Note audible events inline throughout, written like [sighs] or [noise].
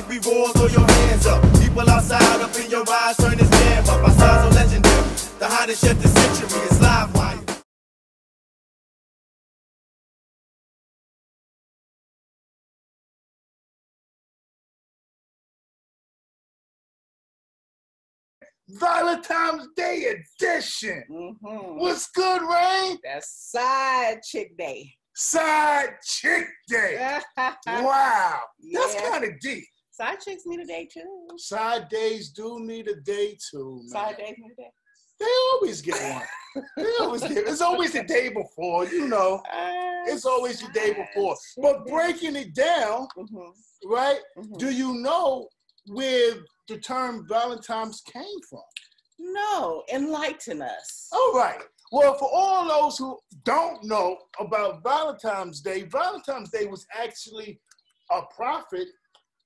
think we roll, throw your hands up. People outside up in your eyes, turn this jam up. Our styles are legendary. The hottest yet the century is live wire. Valentine's Day edition. Mm-hmm. What's good, Rayn? That's side chick day. Side chick day. [laughs] Wow, that's kind of deep. Side chicks need a day too. Side days do need a day too, man. Side days need a day. They always get one. they always get. It's always the day before, you know. It's always the day before. But breaking it down, Mm-hmm. right? hmm Do you know where the term Valentine's came from? No, enlighten us. All right. Well, for all those who don't know about Valentine's Day, Valentine's Day was actually a prophet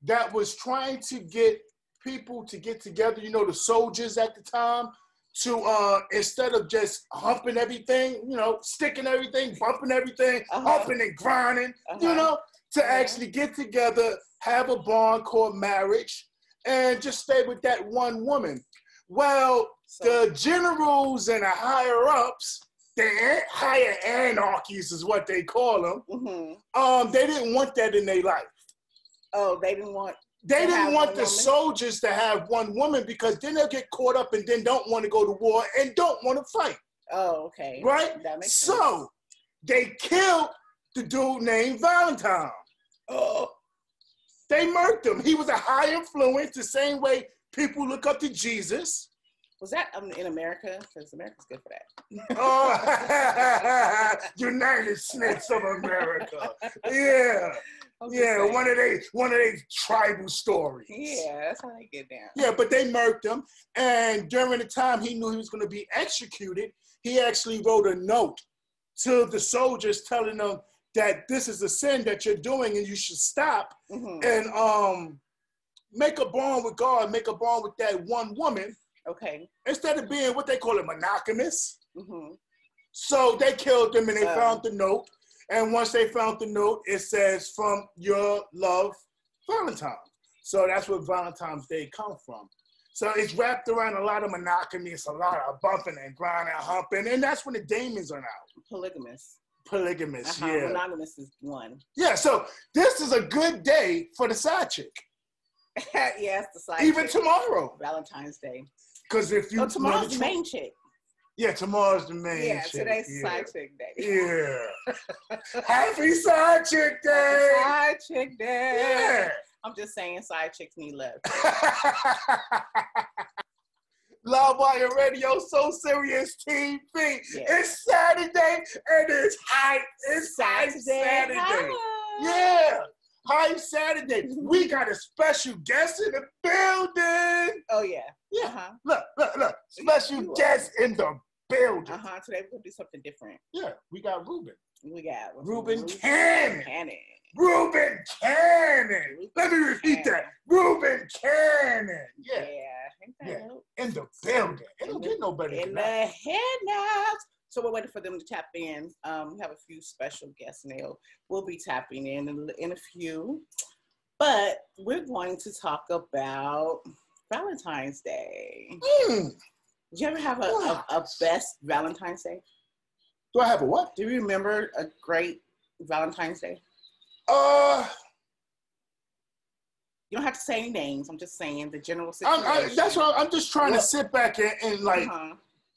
that was trying to get people to get together, you know, the soldiers at the time, to uh instead of just humping everything, you know, sticking everything, bumping everything, Uh-huh. humping and grinding, you Uh-huh. know, to Yeah. actually get together, have a bond called marriage, and just stay with that one woman. Well, So, the generals and the higher ups, the higher anarchies is what they call them. mhm. Um, they didn't want that in their life. Oh, they didn't want. They didn't want the woman? soldiers to have one woman because then they'll get caught up and then don't want to go to war and don't want to fight, Oh, okay. right? That makes So sense. they killed the dude named Valentine. Oh, They murked him. He was a high influence, the same way people look up to Jesus. Was that um, in America? Because America's good for that. Oh, [laughs] United States of America. Yeah, yeah, saying. one of they one of they tribal stories. Yeah, that's how they get down. Yeah, but they murked him, and during the time he knew he was going to be executed, he actually wrote a note to the soldiers telling them that this is a sin that you're doing and you should stop hmm and um make a bond with God, make a bond with that one woman Okay. instead of being what they call it monogamous. hmm So they killed him and they Oh. found the note. And once they found the note, it says from your love, Valentine. So that's where Valentine's Day come from. So it's wrapped around a lot of monogamy. It's a lot of bumping and grinding, and humping, and that's when the demons are out. Polygamous. Polygamous, Uh-huh. yeah, Monogamous is one. yeah. So this is a good day for the side chick, [laughs] yes, the side. even chick. tomorrow. Valentine's Day. Because if you Oh, tomorrow's the know main chick. yeah, tomorrow's the main. Yeah, chick. today's yeah. side chick day. Yeah. [laughs] Happy side chick day. Side chick day. Yeah. I'm just saying, side chicks need love. [laughs] Love Wire Radio, so serious TV. It's Saturday and it's hype. It's hype Saturday. Hi. Yeah, hype Saturday. We [laughs] got a special guest in the building. Oh yeah. Yeah. Uh huh. Look, look, look. Special guest in the building. Uh huh. Today we're gonna do something different. Yeah, we got Reuben. We got Reuben Cannon. Cannon. Reuben Cannon. Let me repeat that. Reuben Cannon. Yeah. Yeah, Yeah. in the building. It don't get no better In than the that. So we're waiting for them to tap in. Um, we have a few special guests, and they'll we'll be tapping in in, in a few. But we're going to talk about Valentine's Day. Hmm. Did you ever have a, a, a best Valentine's Day? Do I have a what? Do you remember a great Valentine's Day? Uh, You don't have to say any names. I'm just saying the general situation. I, that's why I'm just trying to sit back and, and like Uh-huh.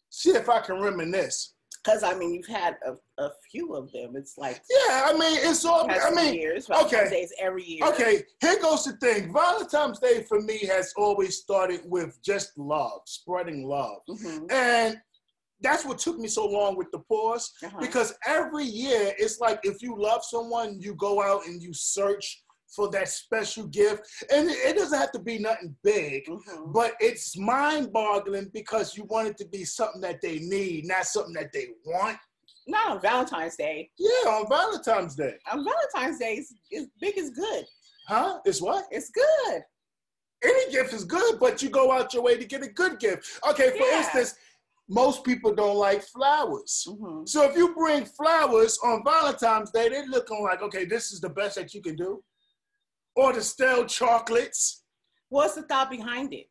see if I can reminisce. Because I mean, you've had a, a few of them. It's like Yeah, I mean it's all. I mean, years. Okay. Day is every year. okay. Here goes the thing. Valentine's Day for me has always started with just love, spreading love, Mhm. and that's what took me so long with the pause. Uh-huh. because every year it's like if you love someone you go out and you search for that special gift and it doesn't have to be nothing big Mhm. but it's mind-boggling because you want it to be something that they need not something that they want Not on Valentine's Day. yeah on valentine's day On Valentine's Day, is, is big is good. huh it's what It's good. any gift is good but you go out your way to get a good gift okay for Yeah. instance most people don't like flowers Mhm. So if you bring flowers on Valentine's Day, they're looking like, okay, this is the best that you can do. Or the stale chocolates. What's the thought behind it?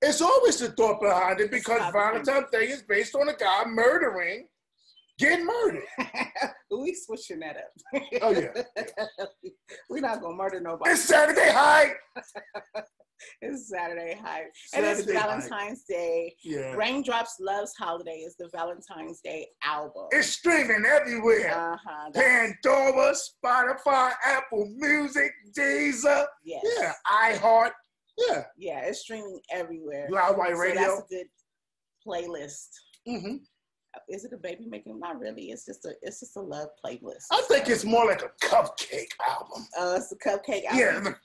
It's always the thought behind it because Valentine's Day is based on a guy murdering, getting murdered. [laughs] we switching that up. Oh yeah, [laughs] We're not gonna murder nobody. it's Saturday high. [laughs] It's Saturday hype. And it's Saturday hype. Valentine's Day. Yeah, Raindrops Loves Holiday is the Valentine's Day album. it's streaming everywhere. uh-huh. Pandora, Spotify, Apple Music, Deezer, yes. yeah, iHeart, yeah, Yeah, it's streaming everywhere. Loud White So Radio. that's a good playlist. hmm Is it a baby making? Not really. It's just a it's just a love playlist. I think it's more like a cupcake album. uh it's a cupcake Yeah, album.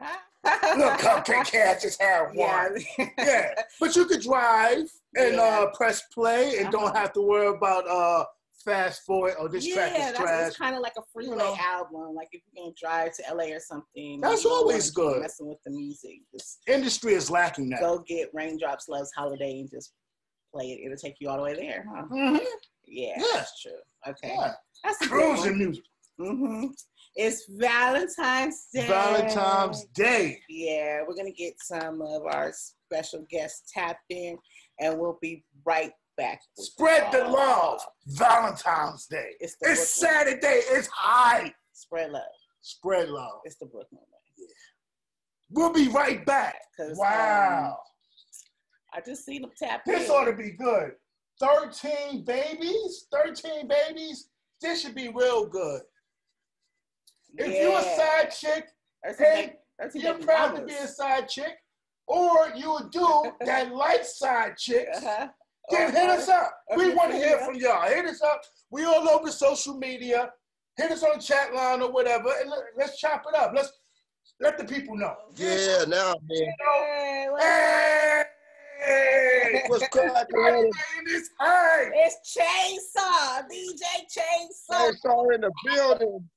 look, [laughs] look cupcake cat just had one. Yeah. [laughs] yeah, but you could drive and Yeah. uh, press play and don't Uh-huh. have to worry about uh, fast forward or this yeah, track is trash. it's kind of like a freeway You know. album. Like if you're gonna drive to LA or something, That's always good. Messing with the music, just Industry is lacking that. go get Raindrops Loves Holiday and just play it. It'll take you all the way there, huh? Mhm. Yeah, Yeah. that's true. Okay, Yeah, that's cruising music. hmm It's Valentine's Day. Valentine's Day. Yeah, we're gonna get some of our special guests tapped in, and we'll be right back. Spread the love. Valentine's Day. It's It's Saturday. It's high. Spread love. Spread love. It's the Brooklyn way. We'll be right back. Wow. um, I just seen them tap This in. ought to be good. 13 babies? 13 babies? This should be real good. If you're a side chick, That's hey, a- that's a you're baby proud to be a side chick, or you would do [laughs] that like side chicks, Uh-huh. then hit us up. We want to hear yeah. from y'all. Hit us up. We all over social media. Hit us on the chat line or whatever, and let, let's chop it up. Let's let the people know. Yeah, now, man. Hey, what- Hey! What's cracking? [laughs] Everybody in this hey! It's Chainsaw, DJ Chainsaw. Hey, all in the building.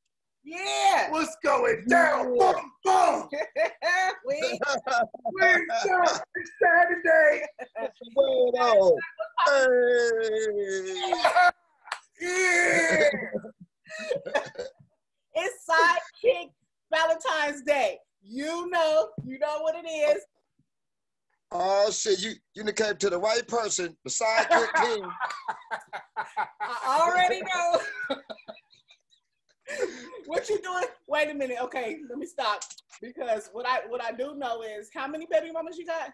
Yeah. What's going down? Yeah. Boom, boom! [laughs] we, Where's up? It's Saturday. Word on. Hey. [laughs] Yeah! it's Sidekick Valentine's Day. You know, you know what it is. Oh shit, you you done came to the right person, the sidekick [laughs] king. I already know. what you doing? Wait a minute. Okay, let me stop. Because what I what I do know is how many baby mamas you got?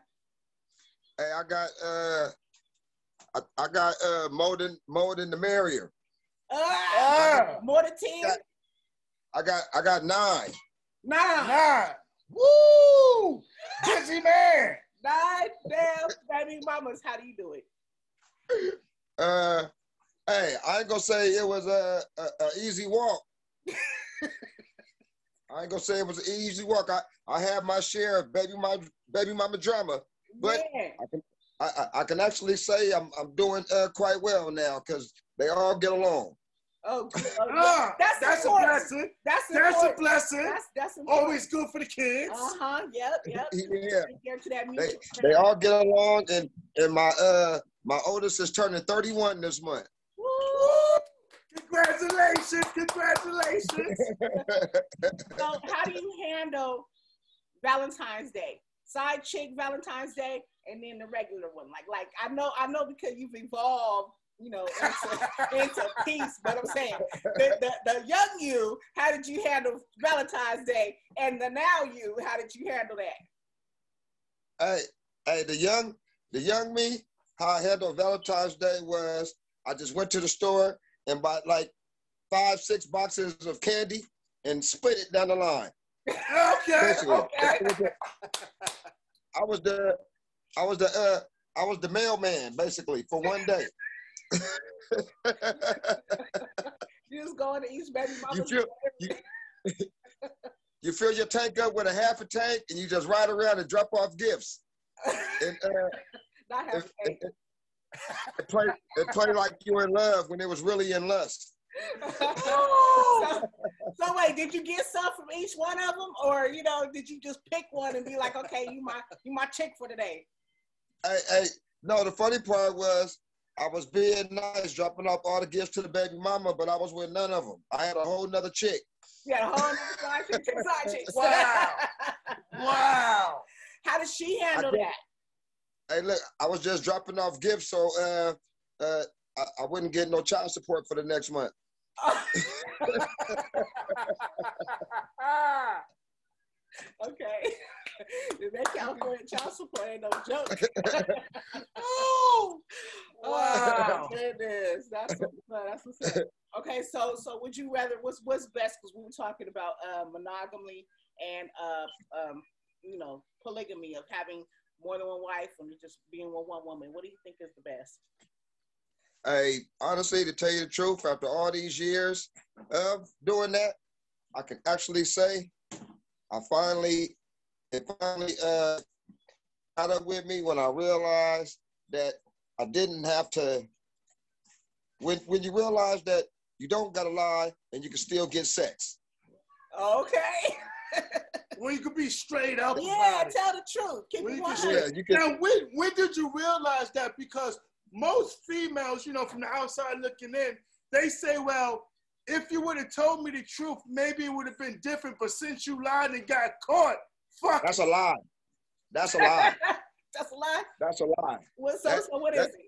Hey, I got uh I, I got uh more than more than the merrier. Ah, Ah. more than ten? I got I got nine. Nine. Nine. Woo! Busy man. Nine damn baby mamas. How do you do it? Uh hey, I ain't gonna say it was a, a, a easy walk. I ain't gonna say it was an easy walk. I, I had my share of baby mama baby mama drama. But- Man. I, I, I can actually say I'm I'm doing uh, quite well now because they all get along. Oh, good. Oh. Ah, That's that's a important. blessing. That's That's a blessing. That's that's important. Always good for the kids. Uh huh. Yep. Yep. Yeah. Take care to that They they all get along and and my uh my oldest is turning 31 this month. Woo. Congratulations. Congratulations. [laughs] So, how do you handle Valentine's Day? Side chick Valentine's Day, and then the regular one. Like, like I know, I know because you've evolved, you know, into, into peace. But I'm saying, the, the the young you, how did you handle Valentine's Day, and the now you, how did you handle that? hey, hey, the young the young me, how I handled Valentine's Day was I just went to the store and bought like five, six boxes of candy and split it down the line. okay. Okay. [laughs] I was the I was the uh I was the mailman basically for one day. [laughs] You just go to each baby mama. you feel you, you fill your tank up with a half a tank and you just ride around and drop off gifts. And uh, [laughs] Not have it, it, it, it play it play like you were in love when it was really in lust. [laughs] so, so wait, did you get some from each one of them, or you know, did you just pick one and be like, okay, you my you my chick for today? Hey, hey, no, the funny part was I was being nice, dropping off all the gifts to the baby mama, but I was with none of them. I had a whole nother chick. You got a whole nother side chick, side chicks. [laughs] Wow. Wow. How does she handle did. that? Hey, look, I was just dropping off gifts, so uh, uh, I, I wouldn't get no child support for the next month. [laughs] [laughs] okay. That California child support ain't no joke. [laughs] oh, Wow. Goodness. That's what's up. That's what's up. Okay, so so would you rather what's what's best because we were talking about uh, monogamy and uh, um, you know polygamy of having more than one wife and just being with one woman. What do you think is the best? Hey, honestly, to tell you the truth, after all these years of doing that, I can actually say I finally, it finally uh, got up with me when I realized that I didn't have to. When when you realize that you don't gotta lie and you can still get sex. Okay. [laughs] well, you could be straight up yeah, about it. tell the truth. Keep Well, it you can Yeah, you can. Now, when, when did you realize that? Because most females, you know, from the outside looking in, they say, well, if you would have told me the truth, maybe it would have been different. But since you lied and got caught, fuck. That's a lie. That's a lie. [laughs] That's a lie. That's a lie. What, so, That- so what that- is it?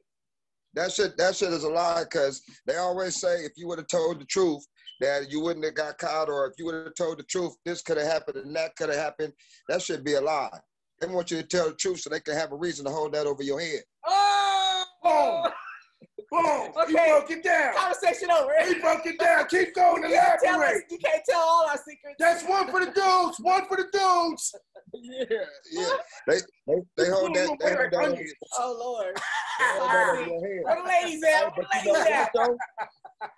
That shit, that shit is a lie because they always say if you would have told the truth that you wouldn't have got caught, or if you would have told the truth, this could have happened and that could have happened. That should be a lie. They want you to tell the truth so they can have a reason to hold that over your head. Oh! Boom. He Okay. broke it down. Conversation over. He broke it down. Keep going. You can't, tell us, you can't tell all our secrets. That's one for the dudes. One for the dudes. Yeah, yeah. They they, they hold that they hold that, over, Oh Lord. they hold that over your head. Where the ladies Hey, at? Where the ladies at?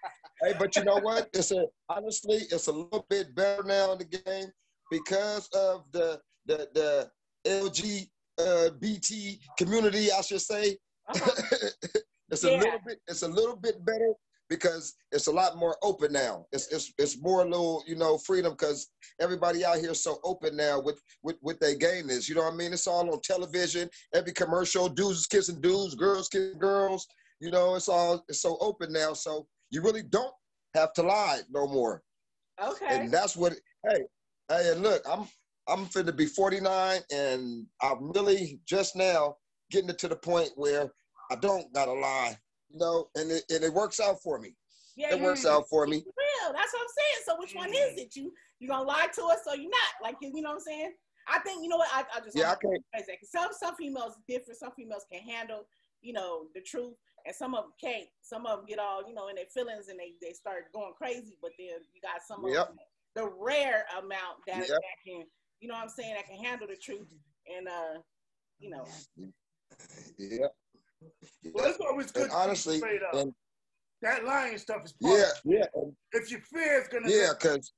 hey, but you know what? It's a honestly, it's a little bit better now in the game because of the the the LG uh, BT community, I should say. Uh-huh. [laughs] it's a Yeah. little bit it's a little bit better because it's a lot more open now. It's it's it's more a little, you know, freedom because everybody out here is so open now with with with their gayness. You know what I mean? It's all on television, every commercial, dudes kissing dudes, girls kissing girls. You know, it's all it's so open now. So you really don't have to lie no more. Okay. And that's what hey, hey, and look, I'm I'm finna be 49 and I'm really just now getting it to the point where I don't gotta lie. You know, and it and it works out for me. Yeah, It works out for me. Real. That's what I'm saying. So which one is it? You you gonna lie to us or you not? Like you, you know what I'm saying? I think you know what I, I just Yeah, I can't say that, 'cause some some females different. Some females can handle you know the truth, and some of them can't. Some of them get all you know in their feelings and they they start going crazy. But then you got some of them, the rare amount that, Yep. that can you know what I'm saying that can handle the truth and uh you know yeah. Well, it's always good And honestly, straight up. and that lying stuff is part yeah, of it. yeah, If your fear is gonna yeah, cause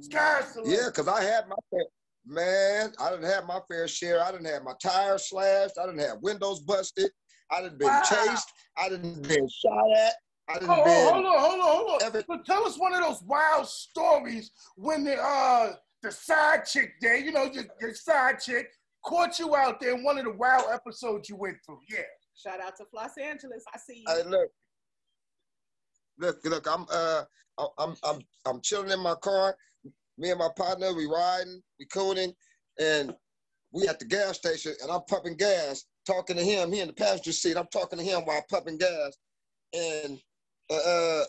sky's the yeah, cause I had my fair, man, I didn't have my fair share. I didn't have my tires slashed. I didn't have windows busted. I didn't been Wow. chased. I didn't been shot at. I didn't Oh, been. hold on, hold on, hold on. every- So tell us one of those wild stories when the uh the side chick there, you know, your, your side chick caught you out there in one of the wild episodes you went through. Yeah. shout out to Los Angeles. I see you. Hey, look, look, look. I'm uh, I'm I'm I'm, I'm chilling in my car. Me and my partner, we riding, we cooning, and we at the gas station, and I'm pumping gas, talking to him. He in the passenger seat. I'm talking to him while pumping gas, and uh, uh,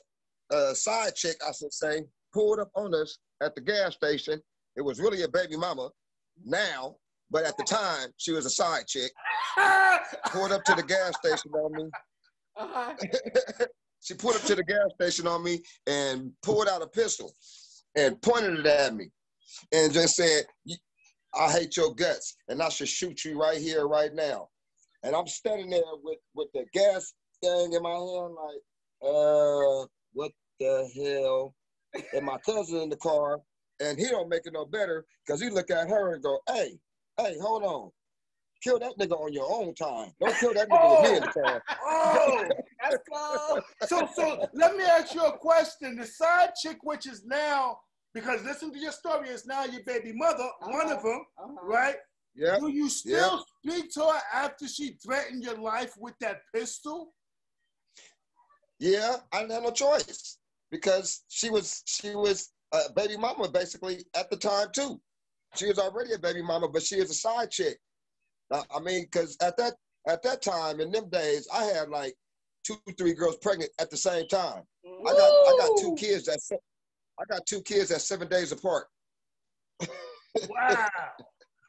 uh, side chick, I should say, pulled up on us at the gas station. It was really a baby mama now, but at the time she was a side chick. [laughs] Pulled up to the gas station on me. uh-huh. [laughs] she pulled up to the gas station on me and pulled out a pistol and pointed it at me and just said, I hate your guts and I should shoot you right here, right now. And I'm standing there with, with the gas thing in my hand, like, uh, what the hell? And my cousin in the car, and he don't make it no better because he look at her and go, hey, hey, hold on. Kill that nigga on your own time. Don't kill that nigga with me in the car. [laughs] Oh, That's cool. so so let me ask you a question. The side chick, which is now, because listen to your story, is now your baby mother, one of them, Uh-huh. right? Yeah. Do you still speak to her after she threatened your life with that pistol? Yeah, I didn't have no choice because she was she was a baby mama basically at the time too. She was already a baby mama, but she is a side chick. Uh, I mean, because at that at that time in them days, I had like two, three girls pregnant at the same time. I got I got two kids that I got two kids that's seven days apart. Wow.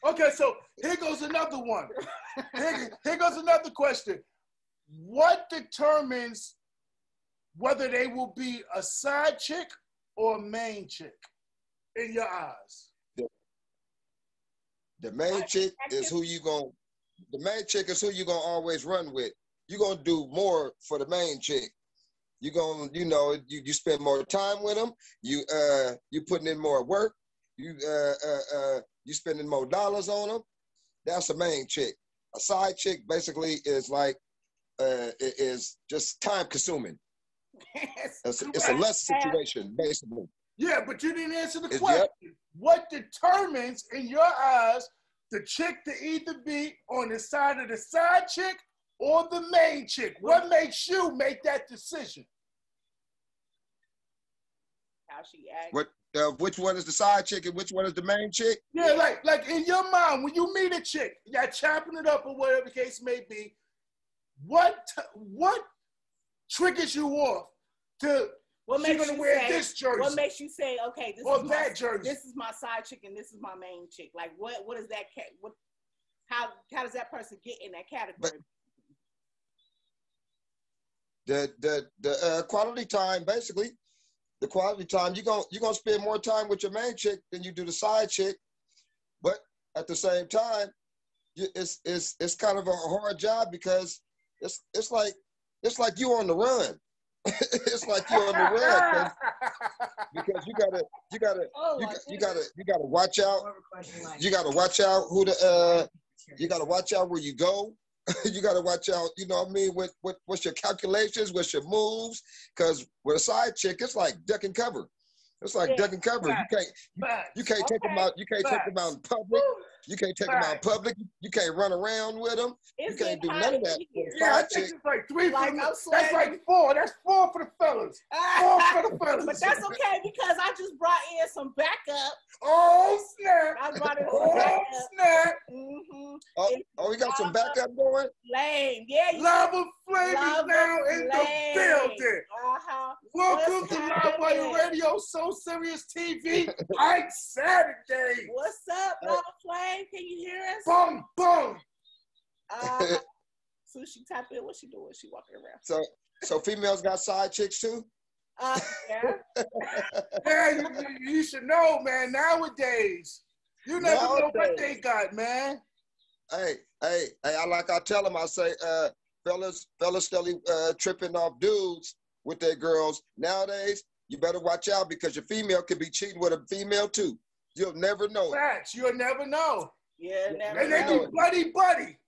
Okay, so here goes another one. Here, here goes another question. What determines whether they will be a side chick or a main chick in your eyes? The main chick is who you going the main chick is who you gonna always run with. you gonna do more for the main chick. you gonna, you know, you, you spend more time with them, you uh you putting in more work, you uh uh, uh you spending more dollars on them. That's the main chick. A side chick basically is like uh is just time consuming. [laughs] It's, it's a less situation, basically. Yeah, but you didn't answer the Is- question. yep. What determines, in your eyes, the chick to either be on the side of the side chick or the main chick? What makes you make that decision? How she acts. What uh, which one is the side chick and which one is the main chick? Yeah, like like in your mind, when you meet a chick, you're chopping it up or whatever the case may be, what t- what triggers you off to What makes you wear say? this jersey What makes you say, okay, this or is my, that jersey? this is my side chick and this is my main chick? Like, what what is that? Ca- what how how does that person get in that category? the the the uh, quality time basically the quality time you're gonna you're gonna spend more time with your main chick than you do the side chick but at the same time you, it's it's it's kind of a hard job because it's it's like it's like you on the run [laughs] it's like you're on the run 'cause- [laughs] because you gotta you gotta oh, you, my got- you goodness. gotta you gotta watch out you gotta watch out who the uh you gotta watch out where you go. [laughs] you gotta watch out, you know what I mean, what what what's your calculations, what's your moves? Cause with a side chick, it's like duck and cover. It's like Yeah, duck and cover. You can't Facts. you can't take them out, you can't take them out in public. You can't take them out in public. You can't run around with them. It's you can't do none of that in here. with a Yeah, I side think it's like three Like, for the, That's like four. That's four for the fellas. Four for the [laughs] fellas. but that's okay because I just brought in some backup. Oh snap! I brought in some Oh backup. snap! Oh, oh, we got some backup going. Lame. Yeah. you- Lava Flame is now in the Flame. building. Uh-huh. Welcome What's to Live Wire? Radio, So Serious TV. [laughs] Ike Saturday. What's up, Hey. Lava Flame? Can you hear us? Boom, boom. Uh, [laughs] Sushi tap in. What's she doing? She walking around. So so females got side chicks too. Uh, yeah. [laughs] Man, you, you should know, man. Nowadays, you never know what they got, man. Hey, hey, hey, I like I tell them, I say, uh, fellas, fellas still uh, tripping off dudes with their girls. Nowadays, you better watch out because your female could be cheating with a female too. You'll never know it. Facts, you'll never know. Yeah, never And they know. do buddy buddy.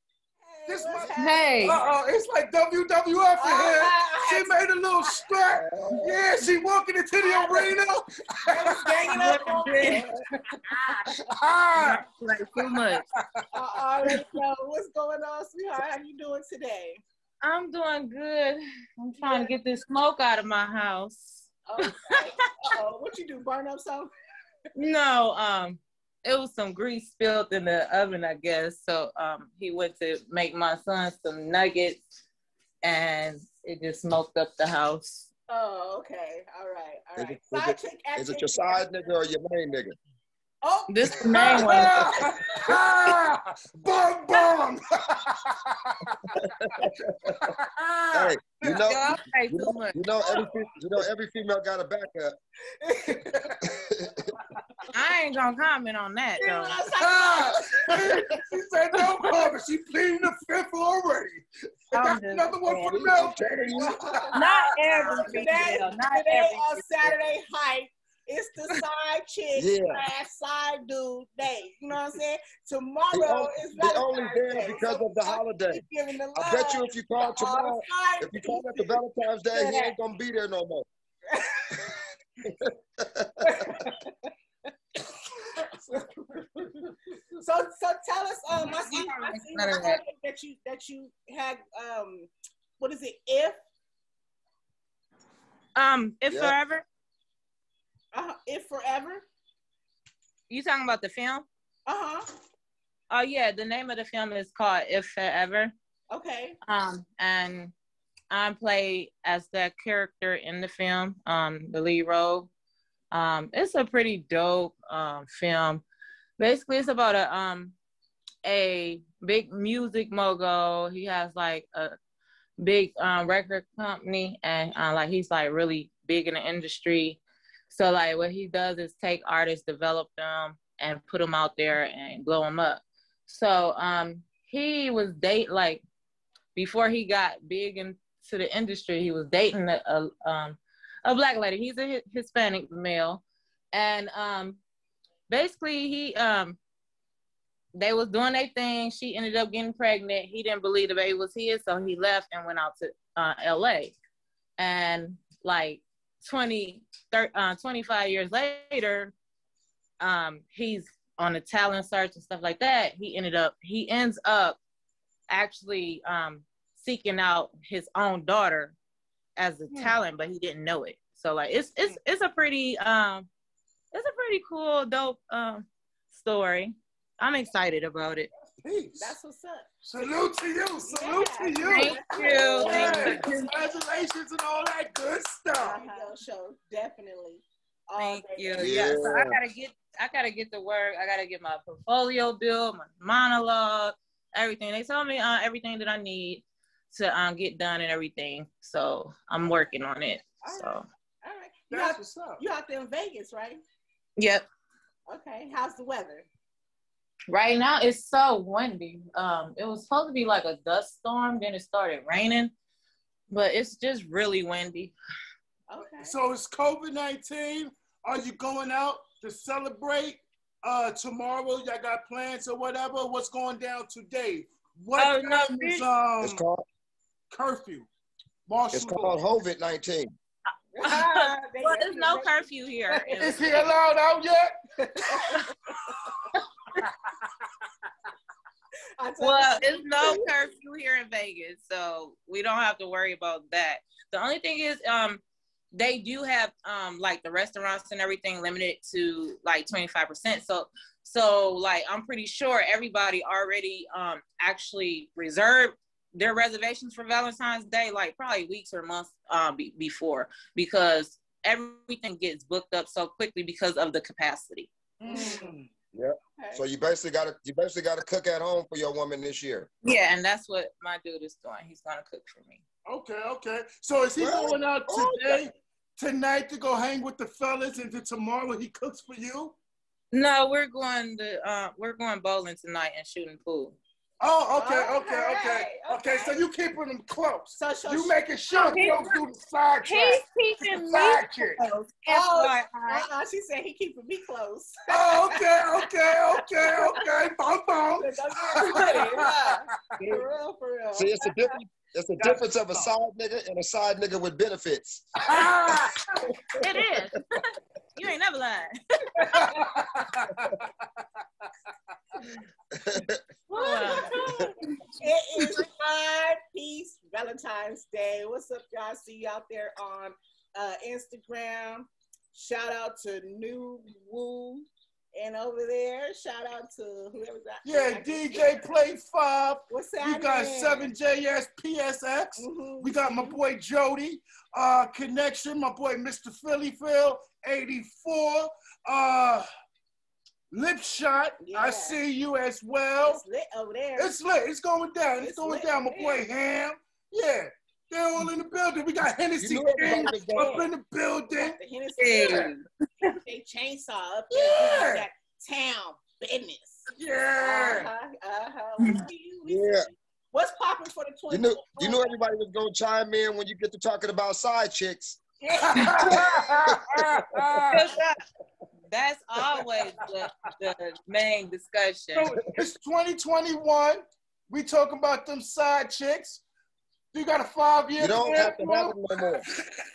Hey, this what's one- happening? Hey, Uh oh, it's like WWF in Uh, here. I She made a little strap. Yeah, she walking into the arena. to gang up on me. [laughs] Ah, like too much. I already know what's going on, sweetheart. How you doing today? I'm doing good. I'm trying to get this smoke out of my house. Okay. oh, what you do? Burn up something? [laughs] No, um, it was some grease spilled in the oven, I guess. So um, he went to make my son some nuggets, and it just smoked up the house. Oh, okay. all right, all right. Is right. it- is it- chick Is it activity. your side nigga or your main nigga? Oh, This the main one. ah, [laughs] bum bum. [laughs] Hey, you know, Y'all play you too know, you know, every you know every female got a backup. [laughs] I ain't gonna comment on that though. what [laughs] she said no comment. She pleading the fifth already. I I'm got just another one for the saying. milk. I'm telling you. [laughs] Not every Today- Not Today every uh, on. Saturday hype, it's the [laughs] side chick Yeah. slash side dude day. You know what I'm saying? The Tomorrow only, is the only Day, because of the holiday. the I bet you if you call tomorrow, if you call after pieces. Valentine's Day, he ain't gonna be there no more. [laughs] so so tell us um I see I see None of that you that you had um what is it if Um, if Yeah. forever. Uh-huh. If forever. You talking about the film? Uh huh. Oh yeah, the name of the film is called If Forever. Okay. Um, and I play as that character in the film, um, the lead role. Um, it's a pretty dope um film. Basically, it's about a um a big music mogul. He has like a big um, record company, and uh, like he's like really big in the industry. So like what he does is take artists, develop them, and put them out there and blow them up. So um, he was date like before he got big into the industry, he was dating a, a um a black lady. He's a Hispanic male, and um basically he um they was doing their thing. She ended up getting pregnant. He didn't believe the baby was his, so he left and went out to uh, L.A. And like 20, thir- uh, 25 years later, um, he's on a talent search and stuff like that. He ended up he ends up actually um, seeking out his own daughter as a Hmm. talent, but he didn't know it. So like it's it's it's a pretty um it's a pretty cool, dope um story. I'm excited about it. Peace. That's what's up. Salute to you. Salute Yeah. to you. Thank you. Yeah, Thank you. Congratulations and all that good stuff. Uh-huh. Show definitely. All Thank day. you. Yeah. So I gotta get I gotta get to work. I gotta get my portfolio built, my monologue, everything. They told me uh, everything that I need to um, get done and everything. So I'm working on it. So All right. You That's out, what's up. you out there in Vegas, right? yep. Okay. How's the weather? Right now it's so windy. Um, it was supposed to be like a dust storm, then it started raining, but it's just really windy. Okay. So it's COVID 19. Are you going out to celebrate uh, tomorrow? Y'all got plans or whatever? What's going down today? What Oh, no, time is we- um, It's called curfew? Martial it's called law. COVID nineteen. [laughs] Ah, well, there's no curfew here. [laughs] Is he allowed out yet? [laughs] I Well, you. it's no curfew here in Vegas, so we don't have to worry about that. The only thing is, um, they do have um like the restaurants and everything limited to like 25%. So so like I'm pretty sure everybody already um actually reserved their reservations for Valentine's Day, like probably weeks or months um be- before because everything gets booked up so quickly because of the capacity. Mm. Okay. So you basically got to you basically got to cook at home for your woman this year. Yeah, and that's what my dude is doing. He's gonna cook for me. Okay, okay. So is he Well, going out okay. today, tonight to go hang with the fellas, and then tomorrow he cooks for you? No, we're going to uh, we're going bowling tonight and shooting pool. Oh, okay, All okay, okay, right, okay. So you keeping them close. So, so You making sure He- don't do the side track. Keeping me Side chick. close. Oh, uh-uh, she said he keeping me close. Oh, okay, [laughs] okay, okay, okay. Boom, boom. Don't get it twisted, yeah. For real, for real. See, it's a difference. It's a difference of a side nigga and a side nigga with benefits. Ah. [laughs] It is. [laughs] you ain't never lied. Wow. it is Five Peace Valentine's Day. What's? See you out there on uh, Instagram. Shout out to New Woo and over there. Shout out to whoever's out yeah, DJ [laughs] Play Five. What's We that? got seven JS PSX. Mm-hmm. We got my boy Jody, uh, connection, my boy Mr. Philly Phil, 84. Uh, Lip Shot, I see you as well. It's lit over there. It's lit. It's going down. It's, It's going down. My boy yeah. Ham. Yeah. They're all in the building. We got Hennessy You knew King everybody was going. up in the building. the Hennessy Hey. they chainsaw up there. Yeah. That town business. Yeah. Uh-huh, uh-huh. We see you, Yeah. What's popping for the 20? You knew you knew everybody was gonna chime in when you get to talking about side chicks. [laughs] That's always the, the main discussion. so it's 2021. We talking about them side chicks. You got a five year You don't have to have them no more.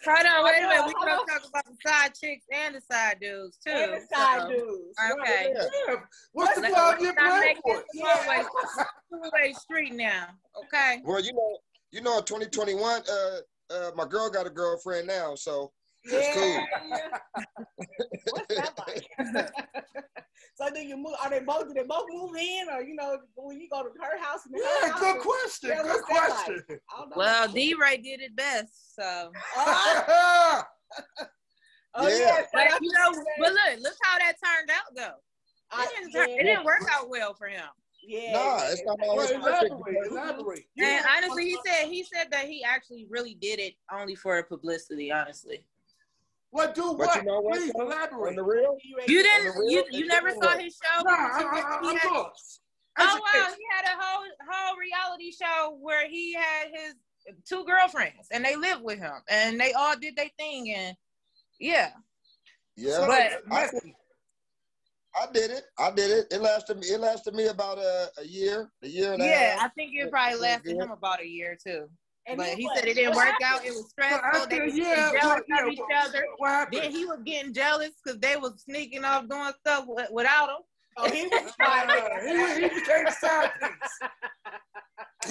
Hold on, wait a minute. We hold gonna talk about the side chicks and the side dudes too. And the side so- dudes. Okay. Yeah. Yeah. What's the Let's- five year let's plan make for? this it? two-way- two-way street now. Okay. Well, you know, you know, 2021. Uh, uh, my girl got a girlfriend now, so Yeah. cool. [laughs] What's that like? [laughs] so do you move? Are they both? Do they both move in, or you know, when you go to her house and then her Yeah, house? good question. Yeah, Good question. I. Well, D Ray did it best. So, oh, [laughs] oh, Yeah. yeah. but you know, but look, look how that turned out though. I, It didn't, turn, it didn't work out well for him. Yeah. Nah, it's not Well, always perfect. elaborate, elaborate. And honestly, he said he said that he actually really did it only for publicity. Honestly, What do But what? you know what? Please though? On elaborate. the real, you didn't. the real, You you never saw work. his show. Nah, He I, I, had- I'm lost. Oh wow, he had a whole whole reality show where he had his two girlfriends and they lived with him and they all did their thing and yeah. yeah, But- I, I did it. I did it. It lasted me. It lasted me about a, a year, a year and a half. Yeah, I think it probably lasted him about a year too. And But he what? said it didn't work out. It was stressful. They year, getting jealous of yeah, each other. Then he was getting jealous because they was sneaking off doing stuff without him. Oh, he was [laughs] Uh, he, was- he became a side piece.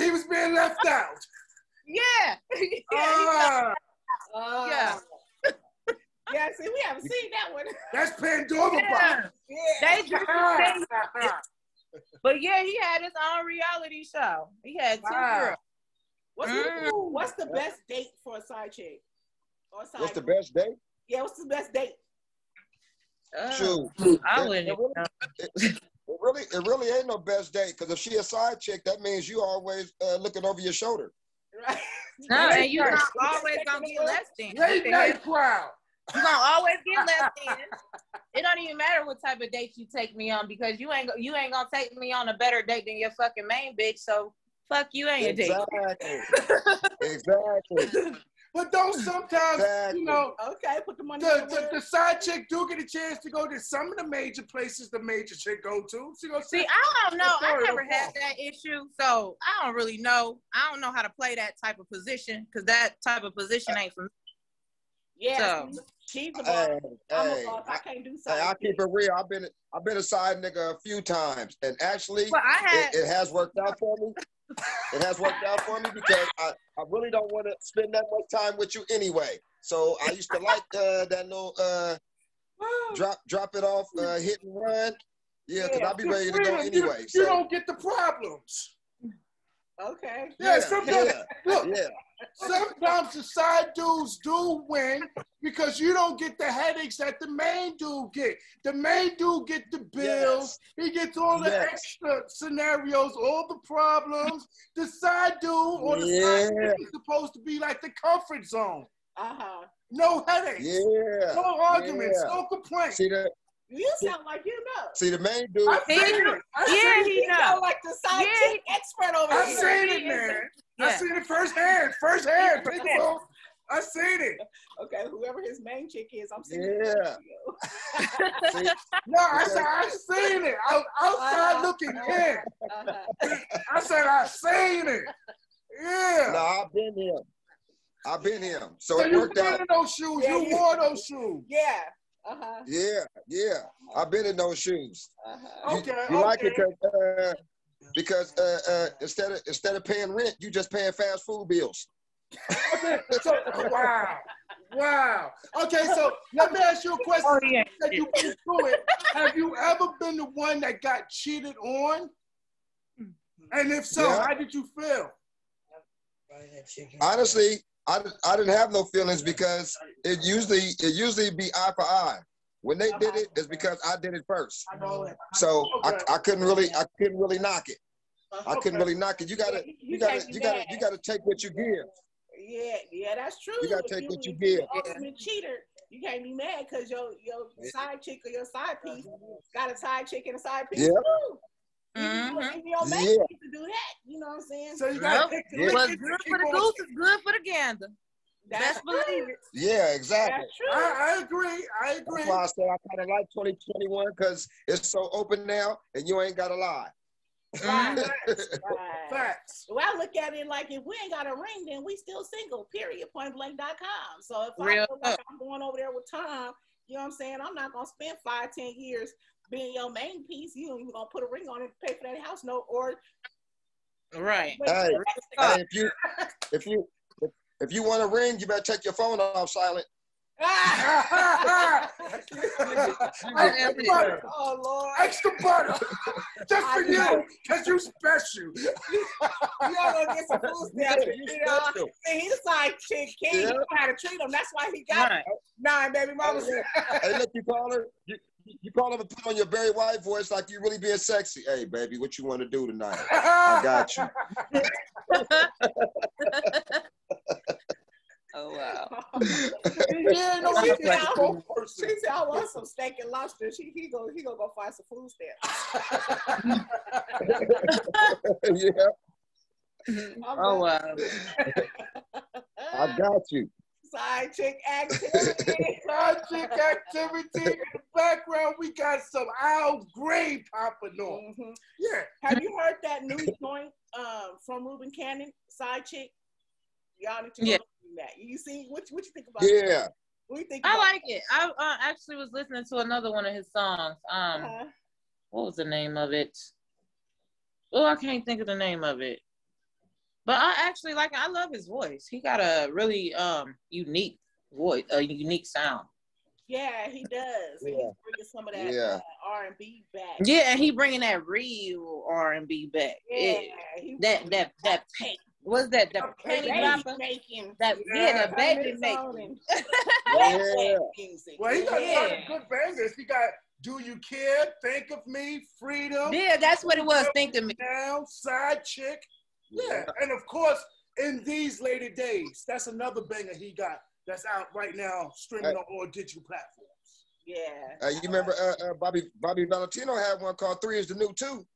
He was being left out. Yeah. [laughs] yeah, he Ah, Uh, Yeah. [laughs] Yeah, see, we haven't seen that one. that's Pandora yeah. box. Yeah. They just But yeah, he had his own reality show. He had two Wow. girls. What's, Mm. what's the best date for a side chick? Or a side What's the best date? Yeah, what's the best date? Uh, Shoot, I It- wouldn't. it really- it, it really, it really ain't no best date because if she a side chick, that means you always uh, looking over your shoulder. Right? No, and you're not always gonna get less than. Late night crowd. You're gonna always get less [laughs] than. It don't even matter what type of date you take me on because you ain't you ain't gonna take me on a better date than your fucking main bitch. So fuck you ain't a date. Exactly. [laughs] exactly. But don't sometimes, Exactly. you know, Okay, put the money the, the, the side chick do get a chance to go to some of the major places the major chick go to. She go See, I don't know. I never had that issue, so I don't really know. I don't know how to play that type of position because that type of position ain't for me. Yeah, So- she's the boss. Hey, I'm a hey, boss. I I, can't do hey, I keep it real. I've been, I've been a side nigga a few times, and actually, But I had it, it has worked out for me. It has worked out for me because I, I really don't want to spend that much time with you anyway. So I used to like uh, that little uh, drop drop it off, uh, hit and run. Yeah, because Yeah. I'll be ready to go Freedom, you- anyway. You, So don't get the problems. Okay. Yeah, sometimes yeah, look, yeah. Sometimes the side dudes do win because you don't get the headaches that the main dude get. The main dude get the bills. He gets all the Yes. extra scenarios, all the problems. The side dude or the side Yeah. chick is supposed to be like the comfort zone. Uh huh. No headaches. Yeah. No arguments. Yeah. No complaints. See that? You sound like you know. see the main dude. I've He- seen it. I've yeah, seen he it. You sound know. like the side Yeah. expert over I've here. seen He it, is man. Yeah. I've seen it firsthand. Firsthand. [laughs] People. I've seen it. Okay, whoever his main chick is, I'm seeing Yeah. See, [laughs] No, I said I've seen it. I, outside Uh-huh. looking in. Uh-huh. I said I've seen it. Yeah. no, I've been him. I've been him. So so it you worked been out. in those shoes. Yeah, you you- wore those shoes. Yeah. Uh-huh. Yeah, yeah. I've been in those shoes. Uh-huh. You, Okay, you like it because uh, because uh, uh, instead of instead of paying rent, you just paying fast food bills. Okay, so wow, wow. Okay, so let me ask you a question. That you've been through it. Have you ever been the one that got cheated on? And if so, Yeah. how did you feel? Honestly, I, I didn't have no feelings because it usually it usually be eye for eye. When they did it, it's because I did it first. I know it. So I, I couldn't really I couldn't really knock it. I couldn't really [laughs] knock it. You gotta You you gotta you gotta you gotta take what you give. Yeah, yeah, that's true. You gotta If take what you if give. you're the ultimate cheater. You can't be mad because your your side chick or your side piece got a side chick and a side piece Yeah. too. Even Mhm. your- even your mate Yeah. to do that. You know what I'm saying? So you gotta Nope. pick the Yeah. What's good for the goose is good for the gander. That's Best believe it. Yeah, exactly. That's true. I, I agree. I agree. That's why I said I kind of like 2021 because it's so open now and you ain't got to lie. Right. Mm. [laughs] Facts. Facts. Well, I look at it like if we ain't got a ring, then we still single, period, pointblank.com. So if I Real feel like I'm going over there with Tom, you know what I'm saying? I'm not gonna spend five, ten years being your main piece. You ain't gonna put a ring on it pay for that house note or Right. Hey, for the next thing. Hey, if you if you if, if you want to ring, you better take your phone off silent. Extra butter. oh Lord. Extra butter. Just for I you. Because you special. You gonna get some food stamps, You you know. special. And he's like, chick, king, he Yeah. know how to treat him. That's why he got Right. nine baby mamas. Hey, look, you call her. You, you call her and put on your very white voice like you really being sexy. Hey, baby, what you want to do tonight? I got you. [laughs] [laughs] Oh wow. [laughs] [laughs] Yeah, no, She said, a spoke She said, I want some steak and lobster. She, he go, he gonna go find some food stamps. [laughs] yeah, I'm Oh wow. I got you. Side chick activity. Side chick activity. In the background, we got some Al Gray popping on. Mhm. Yeah. Have you heard that new joint um, from Reuben Cannon, Side Chick? Y'all need to Yeah. Listen to that. You see, what, what you think about that? Yeah. What you think I about like it. I uh, actually was listening to another one of his songs. Um, uh what was the name of it? Oh, I can't think of the name of it. But I actually like. I love his voice. He got a really um unique voice, a unique sound. Yeah, he does. Yeah. He's bringing some of that Yeah. uh, R&B back. Yeah, and he bringing that real R and B back. Yeah, Yeah. That that that paint. What's that? The Baby penny making. That Yeah. yeah, the baby making. on [laughs] Yeah. Well, he got a lot of Yeah. good bangers. He got Do You Care? Think of Me, Freedom, Yeah, that's what it was. Think of me. Now, Side Chick. Yeah. And of course, In These Later Days, that's another banger he got that's out right now, streaming Hey. on all digital platforms. Yeah. Uh, you remember uh, uh, Bobby Bobby Valentino had one called Three is the New Two.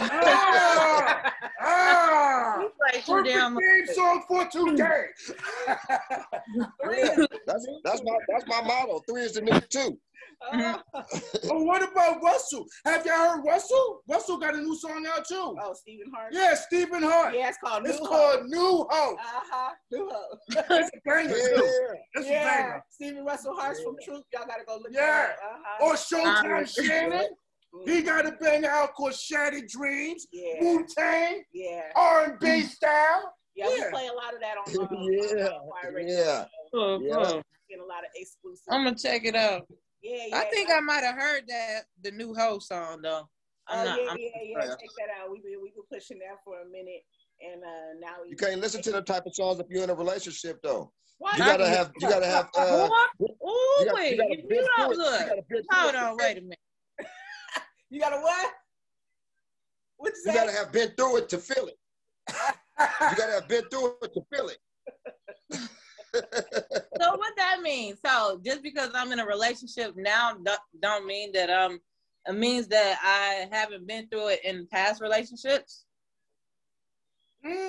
Ah! ah! [laughs] He's like two Perfect damn. theme song for today. [laughs] That's that's my that's my motto. Three is the new two. [laughs] Uh, oh, what about Russell? Have y'all heard Russell? Russell got a new song out too. oh, Stephen Hart. Yeah, Stephen Hart. Yeah, it's called It's New called New Hope. Uh huh. New Hope. It's a banger too. Yeah. It's a yeah, banger. Stephen Russell Hart's from Troop. Y'all gotta go look. Yeah. Uh-huh. Or Showtime Shannon. He got a bang out called Shattered Dreams. Yeah. Wu Tang, Yeah. R&B style. Yeah, we play a lot of that on. [laughs] Uh, Yeah, on Fire yeah. Oh, Yeah. Getting a lot of exclusive. I'm gonna check it out. yeah, yeah. I think I might have heard that the new Ho song though. I'm Oh not. yeah, I'm- yeah, yeah. Yeah. Check that out. We've been we've been pushing that for a minute, and uh now we. You can't listen to the type of songs if you're in a relationship though. Why You gotta have you gotta have uh Ooh, you gotta, wait. you gotta You, bid through don't it. look. You gotta bid through Hold it. on, wait a minute. You got a what? What you [laughs] You gotta have been through it to feel it. You gotta have been through it to feel it. So what that means? So just because I'm in a relationship now don't, don't mean that um it means that I haven't been through it in past relationships.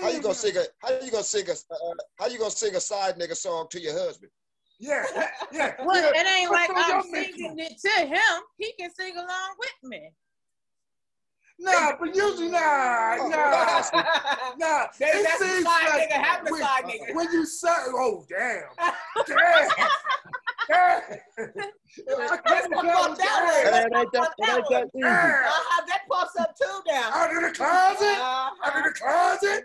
How you gonna sing a how you gonna sing a uh, how you gonna sing a side nigga song to your husband? Yeah, yeah. [laughs] Well, yeah. it ain't like I'm your mix? singing it to him. He can sing along with me. Nah, but usually, nah, Oh, nah, [laughs] nah. They- It that's a seems side like nigga having a when- side nigga. When you say, oh, damn, [laughs] damn, damn. Let's fuck up that way. Hey, Let's it that, fuck it that way. that easy. Damn. Uh-huh, that pops up too now. Out of the closet, Uh-huh. out of the closet.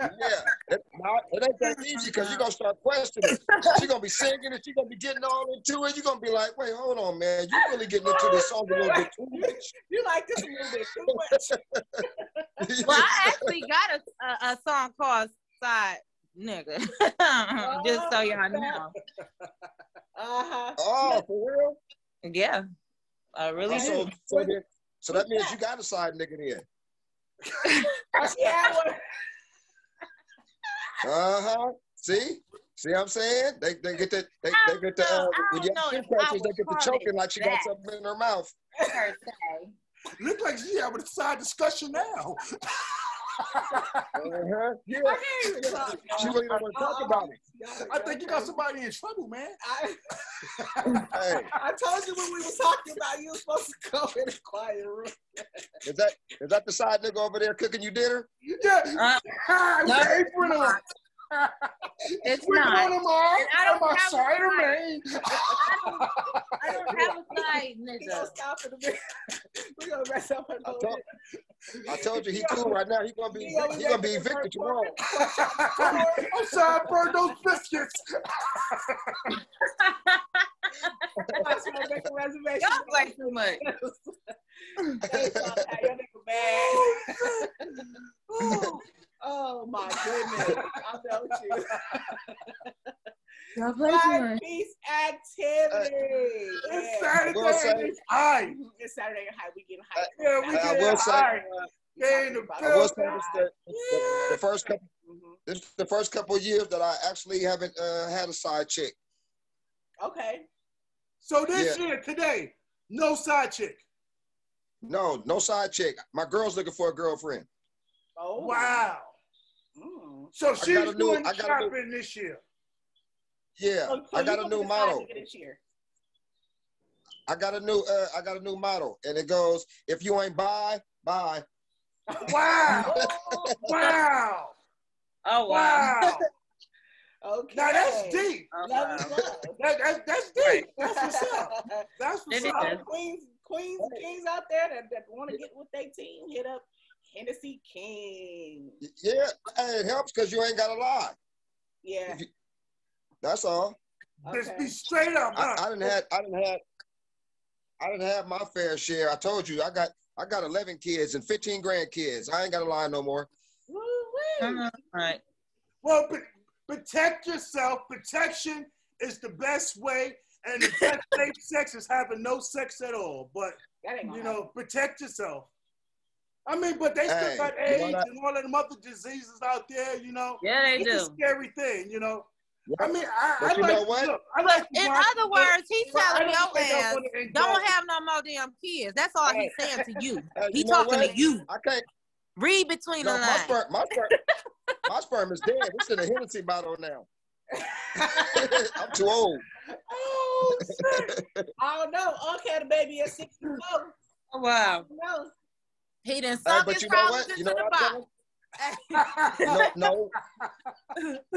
Yeah, it, now, it ain't that easy because you're gonna start questioning. She's gonna be singing and she's gonna be getting all into it. You're gonna be like, wait, hold on, man. You're really getting into this song a little bit too much. [laughs] You like this a little bit too much. [laughs] Well, I actually got a, a, a song called Side Nigga. [laughs] just so y'all know. Uh-huh. oh, for real? Yeah. I really Oh, so, do. so, then- so that means you got a side nigga then. Yeah, well, Uh huh. See? See what I'm saying? They, they get the they, they get the don't uh, when you don't have know skin if I questions, they get the choking like she got something in her mouth. Per se. Look like she having a side discussion now. [laughs] Uh-huh. Yeah. I can't talk. She really don't want to talk about it. I think you got somebody in trouble, man. I, Hey, [laughs] I told you when we were talking about you were supposed to go in a quiet room. is that is that the side nigga over there cooking you dinner? Yeah, Uh, [laughs] ah, no. apron on. It's We're not. going tomorrow. And I don't on my have a side of side. Maine. I don't have a side, [laughs] nigga. stop in a minute. [laughs] We gonna mess up a I little told. I told you he cool right now. He gonna be He he gonna be evicted tomorrow. I'm sorry, I burned those biscuits. [laughs] That's why I make a reservation. Y'all play too much. Hey, y'all, hey, y'all nigga mad. Ooh. Oh my goodness. I'm done with you. Y'all play too Five much. piece activity. It's Yeah. say- Saturday. It's high. It's Saturday high. We getting hyped. Yeah, we I get will say, high. uh, Yeah, in the Talking I will say this, the, the, the first couple Mhm. this is the first couple of years that I actually haven't uh, had a side chick. Okay. So this Yeah. year, today, no side chick. No, no side chick. My girl's looking for a girlfriend. Oh. Wow. So she's new- doing I the got a new- this year. Yeah, So- so I got a new decide motto. to get This year. I got a new uh, I got a new motto, and it goes: If you ain't buy, buy. [laughs] Wow. Oh, [laughs] wow. Oh wow. Wow. okay. [laughs] Now that's deep. Oh, Love wow. That, that, that's deep. That's what's up. That's what's up. is. queens, queens, kings out there that, that want to get with their team, hit up Hennessy King. Yeah, hey, it helps because you ain't got to lie. Yeah. That's all. Just Okay. be straight up, I, huh? I didn't have I didn't have I didn't have my fair share. I told you I got I got 11 kids and 15 grandkids. I ain't got to lie no more. Woo-wee. Mhm. Well, but protect yourself. Protection is the best way, and the best [laughs] safe sex is having no sex at all. But That ain't gonna you know, protect yourself. I mean, but they still Hey, got you know AIDS and all of them other diseases out there. You know, Yeah, they it's a do. scary thing. You know, Yeah. I mean, I, But I you like know what? Look, I like to In other it, words, he's but I telling don't your think ass, don't have no more damn kids. That's all he's saying to you. [laughs] Hey, He you talking what? to you. I can't. Read between No, the my lines. sperm, my sperm, my sperm is dead. It's in a Hennessy bottle now. [laughs] I'm too old. [laughs] oh, shit. I don't know. Okay, the baby is 64. Oh, wow. No. He done Hey, sunk but his you know problems what? You into know the what I tell box. them? No, no,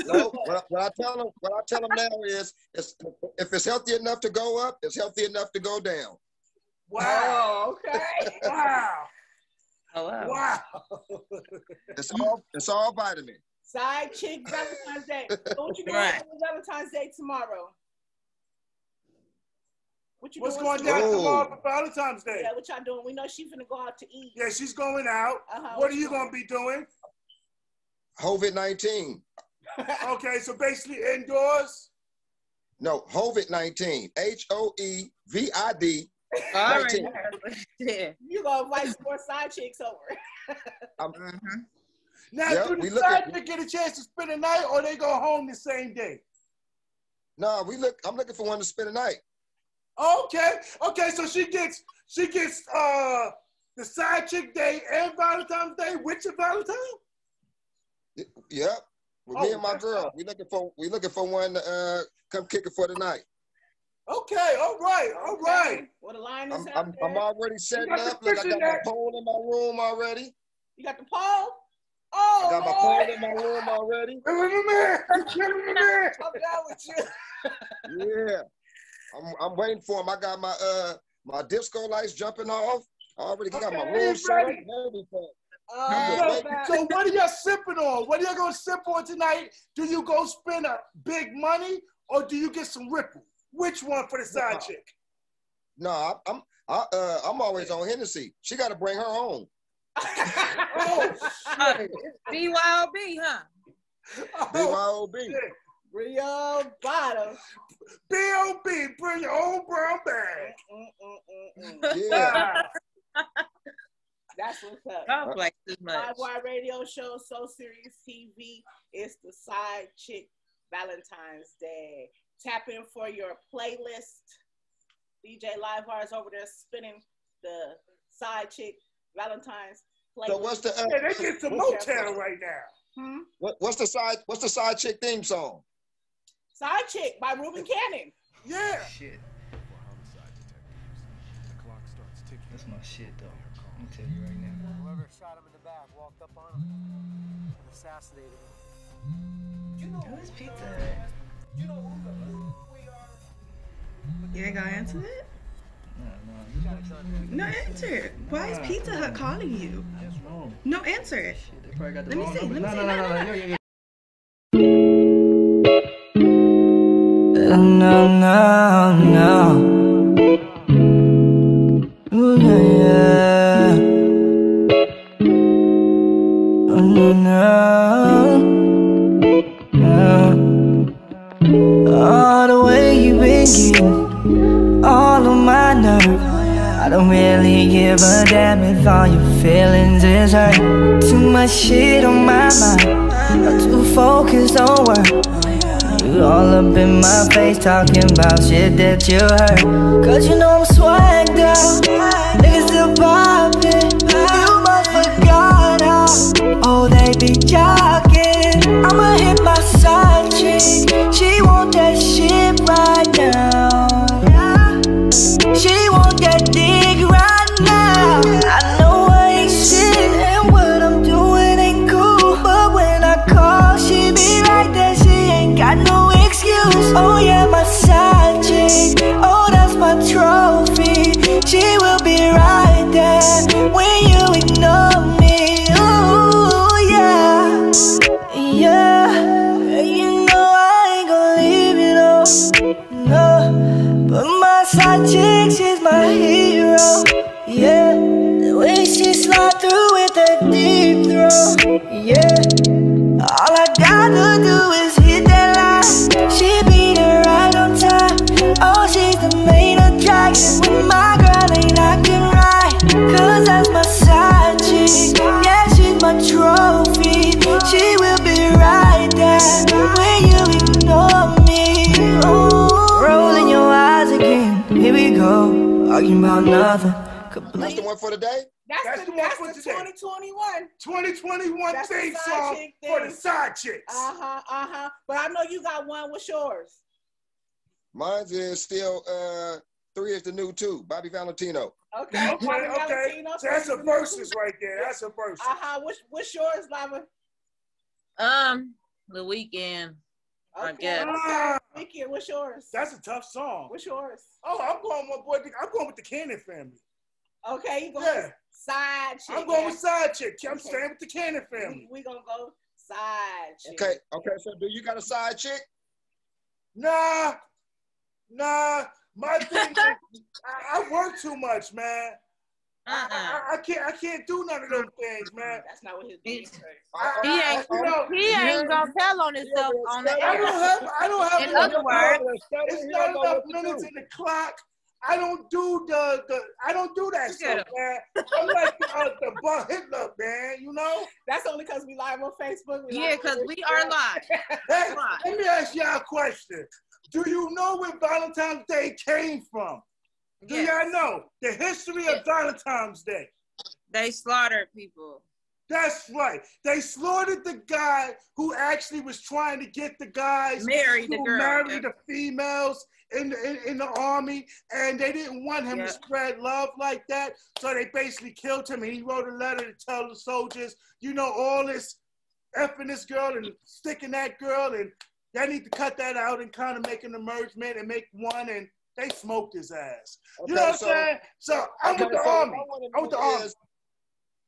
no. What I, what I tell them, what I tell them now is, is, if it's healthy enough to go up, it's healthy enough to go down. wow, Oh, okay. [laughs] wow, Oh, wow. wow. [laughs] It's all, it's all vitamin. Side chick Valentine's Day. So what you doing Right. Valentine's Day tomorrow? What you What's doing going down Oh. tomorrow for Valentine's Day? Yeah, what y'all doing? We know she's gonna go out to eat. Yeah, she's going out. Uh-huh, What are you you gonna be doing? COVID nineteen. Okay, so basically indoors. No, COVID nineteen. H O E V I D. All right. Nineteen. Yeah. [laughs] you gonna invite more side chicks over. Mhm. Now, Yep, do we the look side at- chick get a chance to spend a night, or they go home the same day? No, we look. I'm looking for one to spend the night. Okay, okay, so she gets she gets uh the side chick day and Valentine's Day with your Valentine. Yep. With me Oh, and my girl, up. we looking for we looking for one to uh, come kick it for tonight. Okay, all right, all right. Well, the line is I'm, I'm. I'm already setting up. Look, I got my pole in my room already. you got the pole? Oh, I got my Lord. pole in my room already. Give me the man, give me the man. I'm down with you. Yeah. I'm, I'm waiting for him. I got my uh my disco lights jumping off. I already got my Okay, room he's set up everything. Oh, So, so what are y'all sipping on? What are y'all gonna sip on tonight? Do you go spend a big money or do you get some ripple? Which one for the side No. chick? No, I, I'm I, uh, I'm always on Hennessy. She got to bring her own. [laughs] Oh, BYOB, [laughs] huh? BYOB. Shit. Real bottom. B.O.B. Bring your own brown bag. Mm-mm-mm-mm. Yeah. That's what's up. Y'all play too much. Live Wire Radio Show, So Serious TV. It's the Side Chick Valentine's Day. Tap in for your playlist. DJ Live Wire is over there spinning the Side Chick Valentine's playlist. So what's the uh, Yeah, they get some Motown right now. Hmm? what, what's the side what's the side chick theme song? Side Chick by Reuben Cannon. Yeah. Shit. That's my shit, though. I'm gonna tell you right now. Whoever shot him in the back walked up on him and assassinated him. Do you know who? Who's Pizza Hut? You ain't gonna answer that? No, answer it. Why is Pizza Hut calling you? No, answer it. They probably got the Let me see, let me see, no, no, no, no, no, no. Ooh, yeah, yeah. Oh, no, no. Yeah. All the way you've been getting all of my nerve. I don't really give a damn if all your feelings is hurt. Too much shit on my mind. I'm too focused on work. All up in my face talking about shit that you heard. Cause you know I'm swagged out. Yeah, all I gotta do is hit that line. She be there right on time. Oh, she's the main attraction. With my girl ain't acting right. Cause that's my side chick. Yeah, she's my trophy. She will be right there when you ignore me. Ooh. Rolling your eyes again. Here we go. Arguing about nothing. That's the one for the day? That's, That's the, the one that's for the today. 2021. 2021 That's theme side song chick for the side chicks. Uh huh, uh huh. But I know you got one. What's yours? Mine's is still uh three is the new two. Bobby Valentino. Okay, [laughs] Okay, okay. Valentino, So that's a Three versus right there. That's a versus. Uh huh. What's what's yours, Lava? Um, The Weeknd. I Okay, guess. Ah. Weekend, what's yours? That's a tough song. What's yours? Oh, I'm going with my boy. I'm going with the Cannon family. Okay, you going Yeah. Side chick. I'm going with side chick. I'm Okay. staying with the Cannon family. We, we gonna go side chick. Okay, okay. So do you got a side chick? Nah, nah. My [laughs] thing, I, I work too much, man. I, Uh-uh. I, I can't, I can't do none of those things, man. That's not what his name says. I, He I- ain't, you know, he ain't gonna tell on himself on the I don't air. have, I don't have. In enough- other words, it's not enough minutes in the clock. I don't do the, the I don't do that Look at stuff, man. I'm like the, uh, the Bar Hitler, man. You know. That's only because we live on Facebook. We Yeah, because we are live. [laughs] Hey, let me ask y'all a question. Do you know where Valentine's Day came from? Do Yes. y'all know the history of Valentine's Day? They slaughtered people. That's right. They slaughtered the guy who actually was trying to get the guys Married the who girl. married the females in the, in, in the army, and they didn't want him Yeah. to spread love like that. So they basically killed him, and he wrote a letter to tell the soldiers, you know, all this effing this girl and sticking that girl, and they need to cut that out and kind of make an emergement and make one, and they smoked his ass. You know Okay, what I'm saying? So I'm Okay, with the so army. I wanna I'm with the army.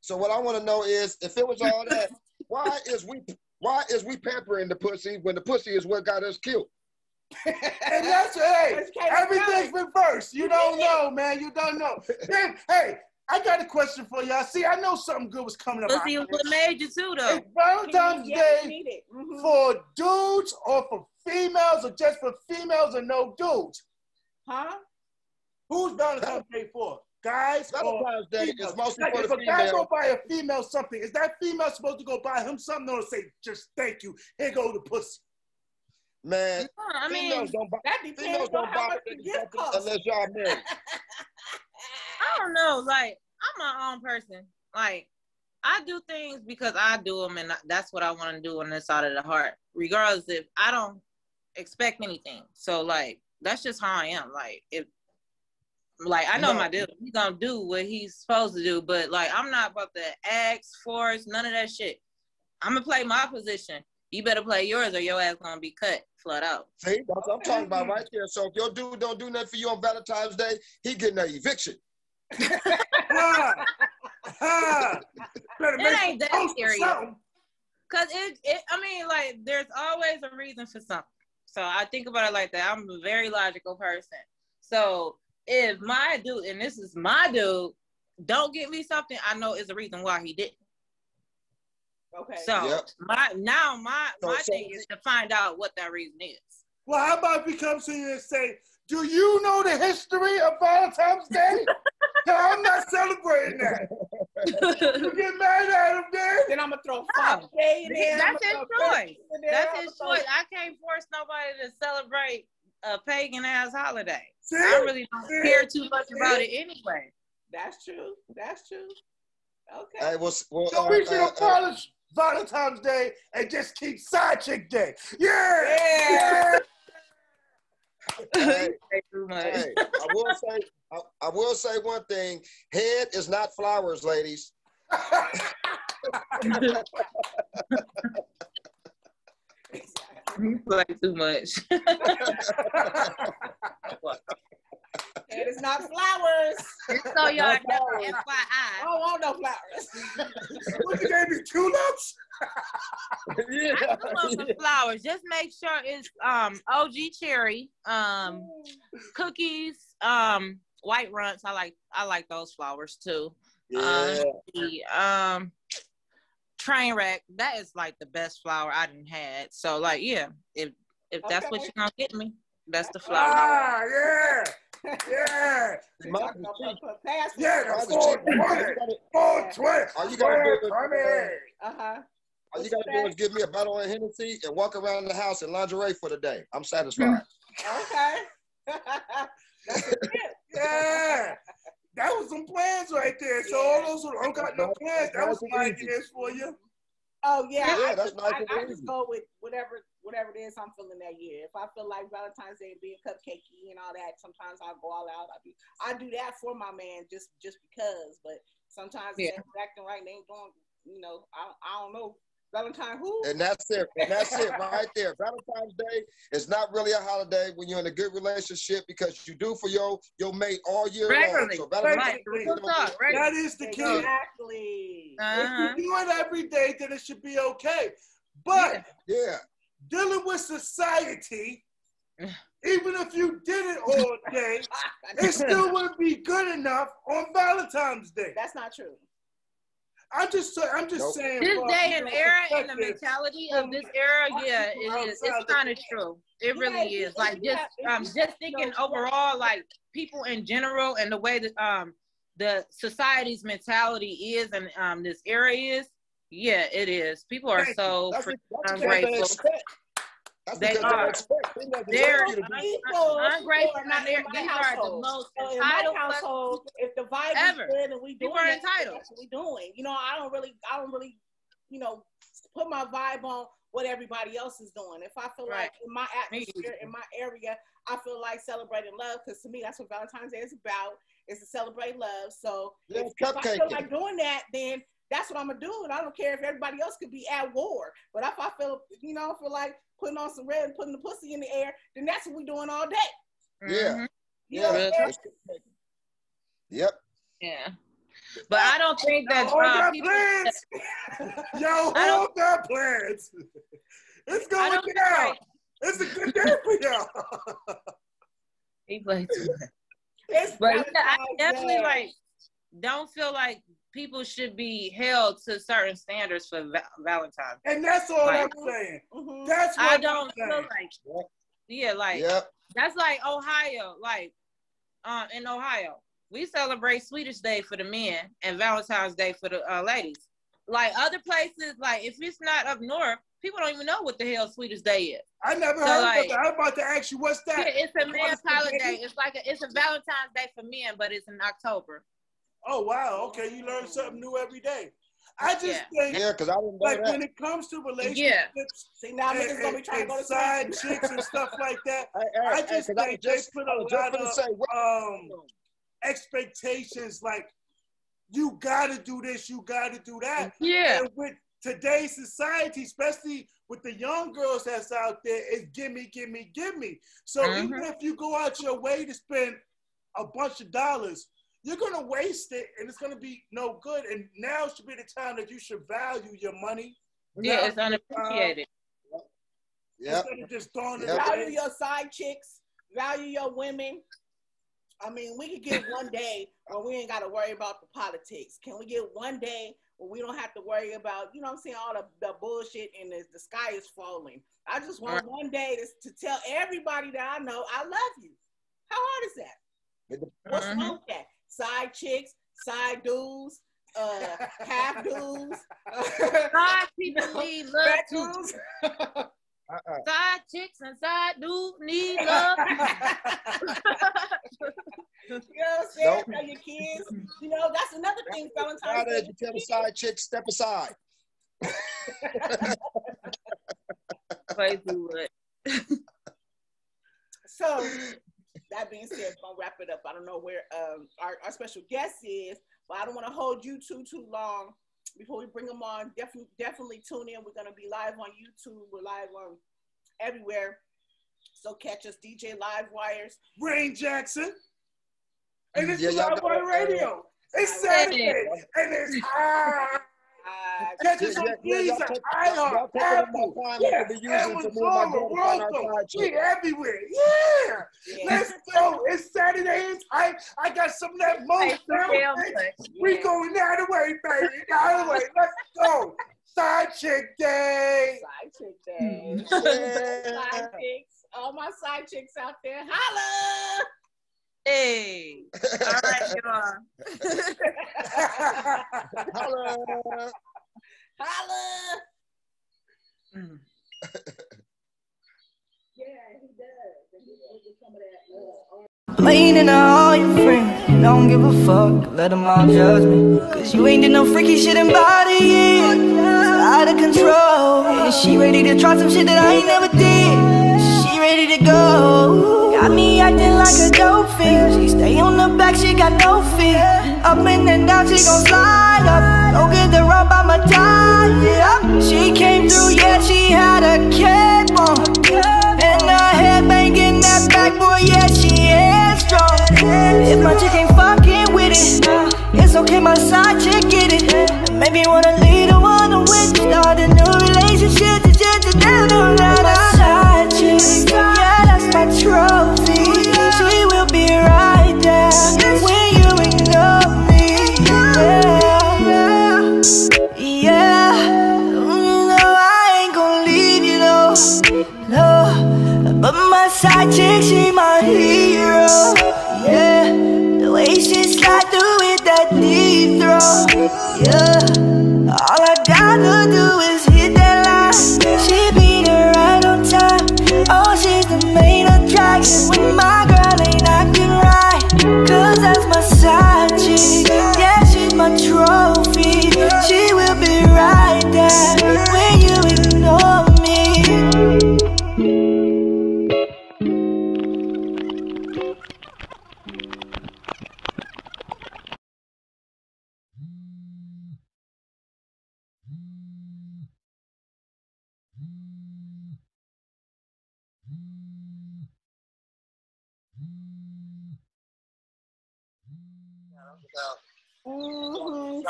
Is- So what I want to know is, if it was all that, why is we why is we pampering the pussy when the pussy is what got us killed? And that's hey, But you can't everything's reversed. You don't know, man. You don't know. Then, hey, I got a question for y'all. See, I know something good was coming up. But see, what made you too, though? It's Valentine's Yes, Day need it. Mhm. for dudes or for females or just for females or no dudes? Huh? Who's Valentine's Day for? Guys Valentine's oh, Day females? is mostly like for if the a guy go female. buy a female something, is that female supposed to go buy him something or say just thank you? Here go the pussy. Man, Huh, I mean, females don't buy That females depends on don't how buy much the niggas gift something costs. unless y'all married. [laughs] I don't know. Like, I'm my own person. Like, I do things because I do them, and that's what I want to do on this side of the heart, regardless if I don't expect anything. So, like, that's just how I am. Like, if, like, I know No. my dude, he's gonna do what he's supposed to do, but like, I'm not about to ask, force, none of that shit. I'm gonna play my position. You better play yours or your ass gonna be cut flat out. See, that's what I'm talking about right there. So if your dude don't do nothing for you on Valentine's Day, he getting an eviction. Ha! Ha! Better make It ain't that serious. Cause it, it, I mean, like, there's always a reason for something. So I think about it like that. I'm a very logical person. So if my dude, and this is my dude, don't get me something, I know is a reason why he didn't. Okay. So Yep. my now my So- my so- thing is to find out what that reason is. Well, how about if he comes to you and say, "Do you know the history of Valentine's Day?" [laughs] no, I'm not celebrating that. [laughs] You get mad at him, then? then I'm gonna throw five K in there. That's his choice. Christmas in there, That's his choice. I can't force nobody to celebrate a pagan ass holiday. See? I really don't care too much about it anyway. That's true. That's true. Okay. Hey, what's well, So uh, we should uh, uh, abolish Valentine's Day and just keep Side Chick Day. Yeah. Yeah. [laughs] hey, Say too much. hey, I will say, I, I will say one thing: head is not flowers, ladies. [laughs] [laughs] [laughs] You play too much. [laughs] It's not flowers. Just so y'all know, I don't want no flowers. [laughs] what you gave me tulips? yeah. I do want some flowers. Just make sure it's um OG cherry, um cookies, um white runts. I like I like those flowers too. Yeah. the um train wreck that is like the best flower i done had so like yeah if if that's what you're gonna get me that's the flower Ah, yeah. Yeah. Mine Talking is about cheap. put pass Yeah, Mine the is four cheap. All you gotta- Four twenty. All you gotta do is- Uh-huh. all you gotta do is give me a bottle of Hennessy and walk around the house in lingerie for the day. I'm satisfied. [laughs] Okay. [laughs] That's a tip. Yeah. That was some plans right there. So all those who don't got no plans, that was my Easy. ideas for you. Oh yeah, Yeah, I, that's just, nice I, and I just go with whatever whatever it is I'm feeling that year. If I feel like Valentine's Day being cupcakey and all that, sometimes I'll go all out. I do I do that for my man just just because. But sometimes Yeah. yeah. acting right, they ain't going. You know, I I don't know Valentine who. And that's it. And that's it right there. Valentine's Day is not really a holiday when you're in a good relationship because you do for your your mate all year long. Regularly. So Valentine's right Day real That is the key. Exactly. uh-huh. If you do it every day, then it should be okay. But Yeah. Yeah. dealing with society, [sighs] even if you did it all day, it [laughs] still wouldn't be good enough on Valentine's Day. That's not true. I'm just, I'm just Nope. saying. this from, day and era and the mentality of this era yeah it is it's kind of true. it really Yeah, is. if like you just have- if um just thinking no- overall like people in general and the way that um the society's mentality is and um this era is yeah it is. People are Thank so That's, that's ungrateful. expect. That's They are. they expect. They never They're want you to do People, ungrateful are not they're- these are the most So in my entitled fuck- household, if the vibe ever. is good and we People doing are entitled. that's what we doing. You know, I don't really, I don't really, you know, put my vibe on what everybody else is doing. If I feel Right. like in my atmosphere, in my area, I feel like celebrating love because to me that's what Valentine's Day is about. Is to celebrate love. So Yeah, if, if I feel like doing that, then that's what I'm gonna do, and I don't care if everybody else could be at war. But if I feel, you know, feel like putting on some red and putting the pussy in the air, then that's what we're doing all day. Yeah. Mhm. You Yeah. know, Real every- Yep. yeah but i don't think that's Hold uh, your plans. [laughs] [laughs] Yo, I don't- hold your plans. [laughs] It's going don't think down. like, It's a good day for y'all. he played too much. It's But yeah, I definitely like don't feel like people should be held to certain standards for va- Valentine's. And that's all Right. I'm saying. Mhm. That's what I I'm don't saying. feel like yeah, like Yep. that's like Ohio, like uh, in Ohio, we celebrate Swedish Day for the men and Valentine's Day for the uh, ladies. Like other places, like if it's not up north, people don't even know what the hell Swedish Day is. I never So, heard like- of that. I'm about to ask you, what's that? Yeah, that? it's a You men's holiday. It's like a, it's a Valentine's Day for men, but it's in October. Oh wow, okay, you learn something new every day. I just Yeah. think, Yeah, because I didn't know like that. when it comes to relationships See now and, niggas gonna be and- trying to and go to side sleep. chicks and stuff like that, [laughs] Hey, hey, I hey, just 'cause I was think they just, put I a was just lot of say, um expectations like you gotta do this, you gotta do that. Yeah. And with today's society, especially with the young girls that's out there is gimme, gimme, gimme. So even if you go out your way to spend a bunch of dollars, you're gonna waste it and it's gonna be no good. And now should be the time that you should value your money. Yeah, it's value time, unappreciated. Yep. Instead of just throwing it Yep. Value your side chicks. Value your women. I mean, we could get one day where we ain't got to worry about the politics. Can we get one day where we don't have to worry about, you know what I'm saying, all the, the bullshit and the, the sky is falling? I just want Right. one day to, to tell everybody that I know I love you. How hard is that? What's Mhm. wrong with that? Side chicks, side dudes, uh, half dudes, [laughs] Side people need love too. dudes. Uh-uh. Side chicks and side dudes need love. [laughs] You know what I'm saying? Nope. Tell your kids. You know, that's another thing Valentine's Nowadays, Day. you tell the side chick, step aside. Way too much. So that being said, we're gonna wrap it up. I don't know where um, our, our special guest is, but I don't want to hold you too too long before we bring them on. Definitely definitely tune in. We're gonna be live on YouTube. We're live on everywhere. So catch us DJ Live Wirez. Rayn Jackson. And it's Yeah, y'all live gotta, radio. It's uh, Saturday. And it's high. Catch us on yeah, yeah, y'all Deezer, iHeart, y'all take it Apple, yeah, to be using to Amazon, move my daughter find our Roku. We chick. everywhere. Yeah. yeah. Let's go. It's Saturday. I, I got some of that most Hey. We going the other way, baby. The other way. Let's go. Side chick day. Side chick day. Mm. [laughs] Yeah. Side chicks. All my side chicks out there. Holla! Hey. All right, y'all. [laughs] [laughs] Holla. Holla! Mm. Yeah, he does. He does some of that. Uh, on all your friends, don't give a fuck, let them all judge me. Cause you ain't did no freaky shit in body, yeah. Out of control. And she ready to try some shit that I ain't never did. She ready to go. Got me acting like a dope fiend. She stay on the back, she got no feet. Up and then down, she gon' slide up. Go get the rub on my tie, yeah. She came through, yeah, she had a cape on. And her head banging that back, boy, yeah, she is strong. If my chick ain't fucking with it, it's okay, my side chick get it. And maybe wanna lead the one win, start a new relationship, just to down on that side chick, she my hero. Yeah, the way she slide through with that deep throw. Yeah, all I gotta do is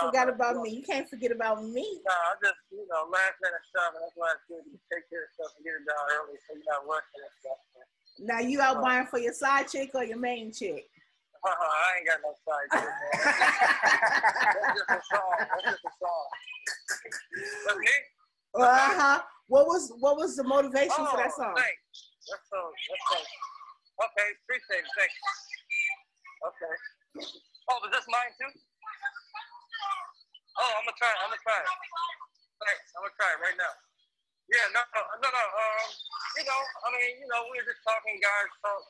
Forgot about me. You can't forget about me. No, I just, you know, last minute stuff, and that's why it's good to take care of stuff and get it done early so you're not rushing and stuff. Now you out buying for your side chick or your main chick? Uh-huh, I ain't got no side chick, man. [laughs] That's just a song. That's just a song. But me? Uh huh. What was what was the motivation for that Oh, song? Thanks. That's so, that's so. Okay, appreciate it. Thanks. Okay. Oh, is this mine too? Oh, I'm gonna try. I'm gonna try. Thanks. I'm gonna try right now. Yeah, no, no, no. Um, you know, I mean, you know, we were just talking, guys talk,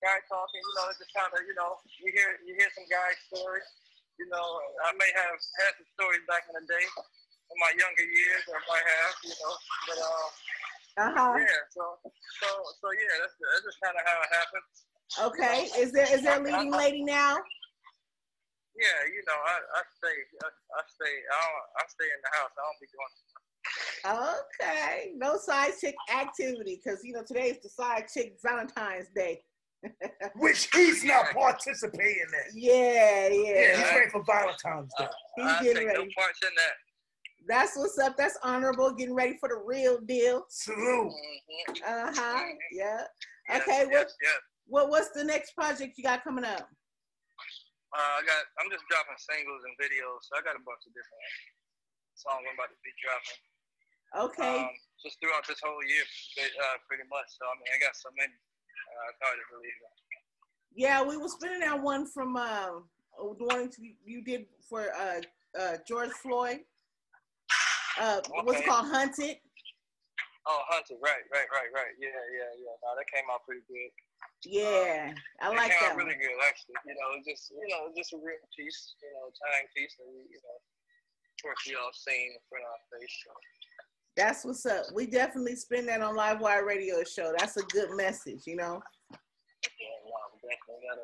guy talking. You know, it's just kind of, you know, you hear you hear some guys' stories. You know, I may have had some stories back in the day, in my younger years, or I might have, you know, but um. Uh huh. Yeah, so so so yeah, that's that's just kind of how it happened. Okay. Is there is there a leading lady now? Yeah, you know, I, I stay I, I stay I I stay in the house. I don't be doing. Okay, no side chick activity because you know today is the side chick Valentine's Day. [laughs] Which he's not participating in. Yeah, yeah. Yeah, he's ready for Valentine's Day. He's I getting take no ready. parts in that. That's what's up. That's honorable. Getting ready for the real deal. Salute. Uh huh. Yeah. Yes, Okay. What Yes, yes. what what's the next project you got coming up? Uh, I got. I'm just dropping singles and videos. So I got a bunch of different songs I'm about to be dropping. Okay. Um, just throughout this whole year, uh, pretty much. So I mean, I got so many. Uh, it's hard to believe. Yeah, we were spinning that one from uh, the one you- did for uh, uh, George Floyd. Uh, what's it called? Hunted. Oh, Hunter, right, right, right, right. Yeah, yeah, yeah. No, that came out pretty good. Yeah, I like that out one. really good, actually. You know, just you know, just a real piece. You know, time piece that we, you know, of course, we all seen in front of our face. So. That's what's up. We definitely spin that on Live Wire Radio Show. That's a good message, you know. Yeah, no, definitely gotta.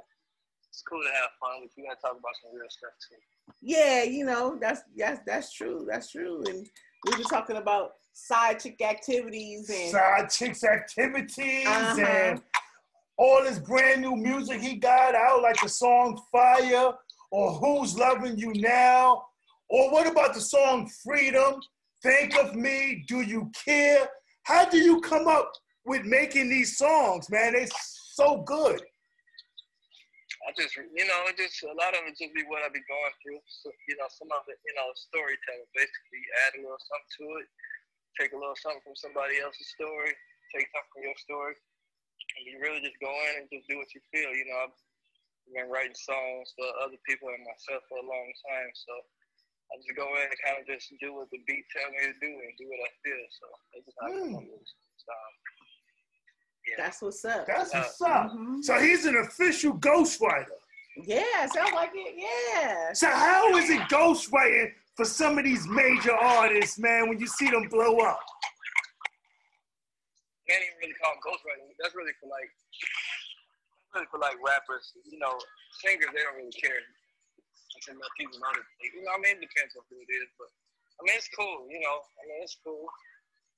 It's cool to have fun, but you gotta talk about some real stuff too. Yeah, you know, that's that's that's true. That's true. And we were talking about side chick activities and Side chicks activities Uh-huh. and all his brand new music he got out, like the song Fire or Who's Loving You Now? Or what about the song Freedom? Think of Me, Do You Care? How do you come up with making these songs, man? They're so good. I just, you know, it just a lot of it just be what I be going through. So, you know, some of it, you know, storytelling. Basically, add a little something to it, take a little something from somebody else's story, take something from your story, and you really just go in and just do what you feel. You know, I've been writing songs for other people and myself for a long time, so I just go in and kind of just do what the beat tell me to do and do what I feel. So that's just how I come up with it. So, yeah. that's what's up. That's what's up. Mhm. So he's an official ghostwriter. Yeah, sounds like it. Yeah. So how is it ghostwriting for some of these major artists, man, when you see them blow up? Can't even really call them ghostwriting. That's really for like, really for like rappers. You know, singers they don't really care. Until let people know that. They, you know, I mean, it depends on who it is, but I mean, it's cool. You know, I mean, it's cool.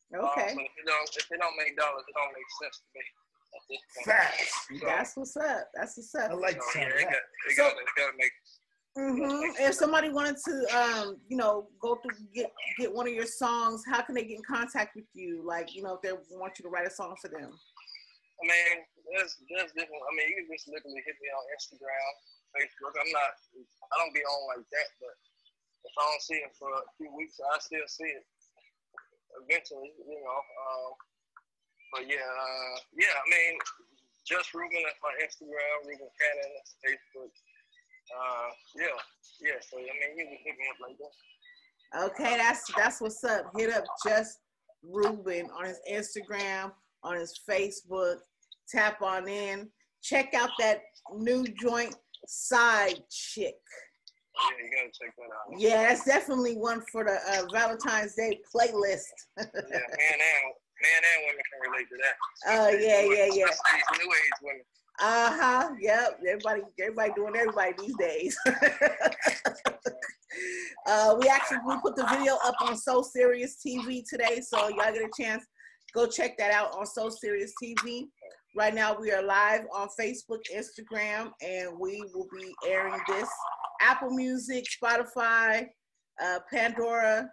Okay. Um, but if it don't, if it don't make dollars, it don't make sense to me. At this point. Facts. So, That's what's up. That's what's up. I like so, the yeah, sound it got, that. it So- got, it got to make. Hmm If somebody wanted to, um, you know, go through get get one of your songs, how can they get in contact with you? Like, you know, if they want you to write a song for them. I mean, there's there's different. I mean, you can just literally hit me on Instagram, Facebook. I'm not. I don't be on like that, but if I don't see it for a few weeks, I still see it. Eventually, you know. Um, but yeah, uh, yeah. I mean, just Reuben that's my Instagram, Reuben Cannon that's Facebook. Uh, yeah, yeah. So I mean, you can hit me up like that. Okay, that's that's what's up. Hit up just Reuben on his Instagram, on his Facebook. Tap on in. Check out that new joint, Side Chick. Yeah, you gotta check that out. Yeah, that's definitely one for the uh, Valentine's Day playlist. [laughs] Yeah, man and man and women can relate to that. Oh, yeah, yeah, yeah. Especially these new age women. Uh huh. Yep. Everybody, everybody doing everybody these days. [laughs] uh, we actually we put the video up on So Serious TV today, so y'all get a chance go check that out on So Serious TV. Right now we are live on Facebook, Instagram, and we will be airing this Apple Music, Spotify, uh, Pandora,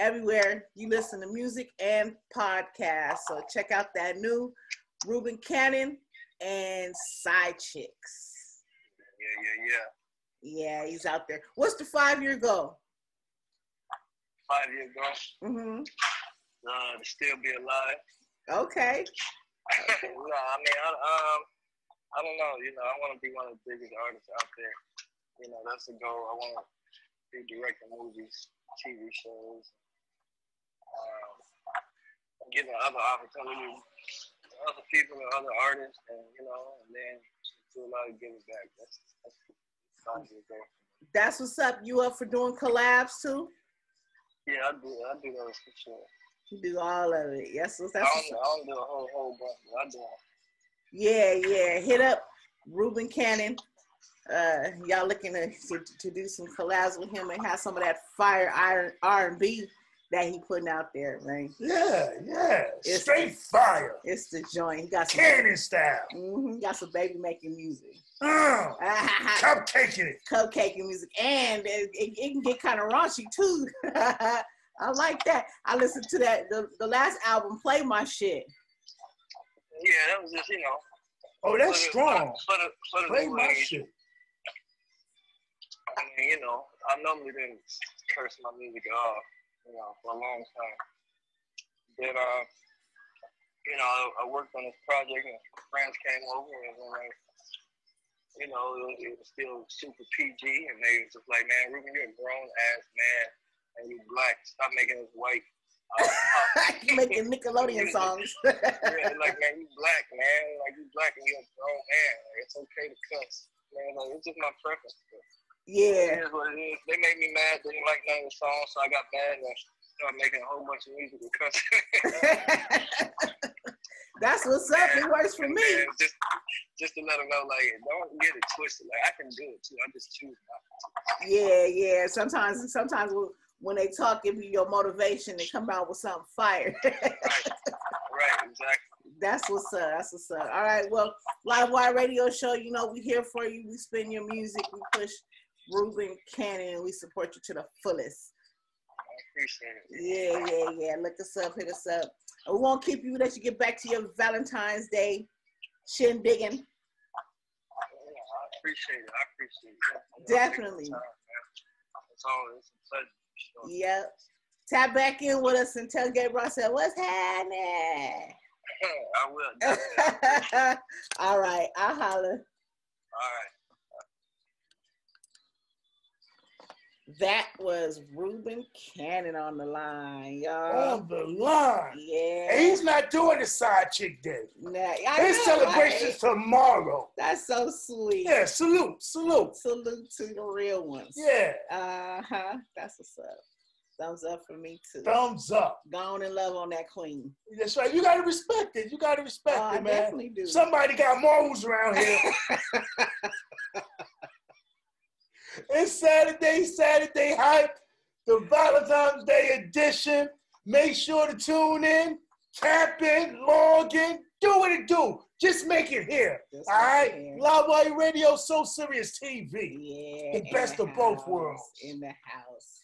everywhere you listen to music and podcasts. So check out that new Reuben Cannon and Side Chicks. Yeah, yeah, yeah. Yeah, he's out there. What's the five year goal? Five years ago, hmm uh, to still be alive. Okay. [laughs] no, I mean, I, um, I don't know. You know, I want to be one of the biggest artists out there. You know, that's the goal. I want to be directing movies, TV shows, um, giving other opportunities other people and other artists, and you know, and then do a lot of giving back. That's that's ago. That's what's up. You up for doing collabs too? Yeah, I do. I do those for sure. You do all of it. Yes, that's I don't. I don't do a whole whole bunch. but I do. Yeah, yeah. Hit up Reuben Cannon. Uh, y'all looking to, to, to do some collabs with him and have some of that fire iron R and B that he putting out there, man. Yeah, yeah. It's- Straight fire. It's the joint. He got some, Cannon style. Mhm, he got some baby making music. Uh, [laughs] cupcaking it. Cupcaking music, and it, it, it can get kind of raunchy too. [laughs] I like that. I listened to that the, the last album, Play My Shit. Yeah, that was just you know. Oh, that's for the- strong. For the for the Play my age. shit. I mean, you know, I normally didn't curse my music at all, you know, for a long time. Then, uh, you know, I, worked on this project and friends came over and then I, you know, it was, it was still super PG and they was just like, man, Reuben, you're a grown ass man and you black. Stop making us white. Uh, uh, [laughs] Making Nickelodeon songs. [laughs] yeah, like man, you black man, like you black and you're a grown man. Like, it's okay to cuss. Man, like, it's just my preference. Yeah. It is what it is. They made me mad. They didn't like none of the songs, so I got mad and started making a whole bunch of music cussing. [laughs] That's what's up. It works for me. Just, just to let them know, like, don't get it twisted. Like, I can do it too. I just choose not. Yeah, yeah. Sometimes, sometimes when- when they talk, give you your motivation, they come out with something fire. [laughs] Right, exactly. That's what's up. That's what's up. All right. Well, Live Wire Radio Show. You know we here for you. We spin your music. We push Reuben Cannon. We support you to the fullest. I appreciate it. Yeah, yeah, yeah. Look us up. Hit us up. And we won't keep you. Let you get back to your Valentine's Day shindigging. Yeah, I appreciate it. I appreciate it. Definitely. It's all it's a pleasure. Yep. Tap back in with us and tell Gabriel I said, what's happening? [laughs] I will. [laughs] All right. I'll holler. All right. That was Reuben Cannon on the line, y'all. On the line. Yeah. And he's not doing the side chick day. Nah, I His know, celebration's right? tomorrow. That's so sweet. Yeah, salute, salute. Salute to the real ones. Yeah, Uh huh. That's what's up. Thumbs up for me too. thumbs up. Gone in love on that queen. That's right. You gotta respect it. You gotta respect Oh, I it, man. definitely do. Somebody got morals around here. [laughs] it's Saturday, Saturday hype, the Valentine's Day edition. Make sure to tune in, tap in, log in, do what it do. Just make it here. Just all right? here. Live Wire Radio, So Serious TV. Yeah. The best of both house, worlds. In the house.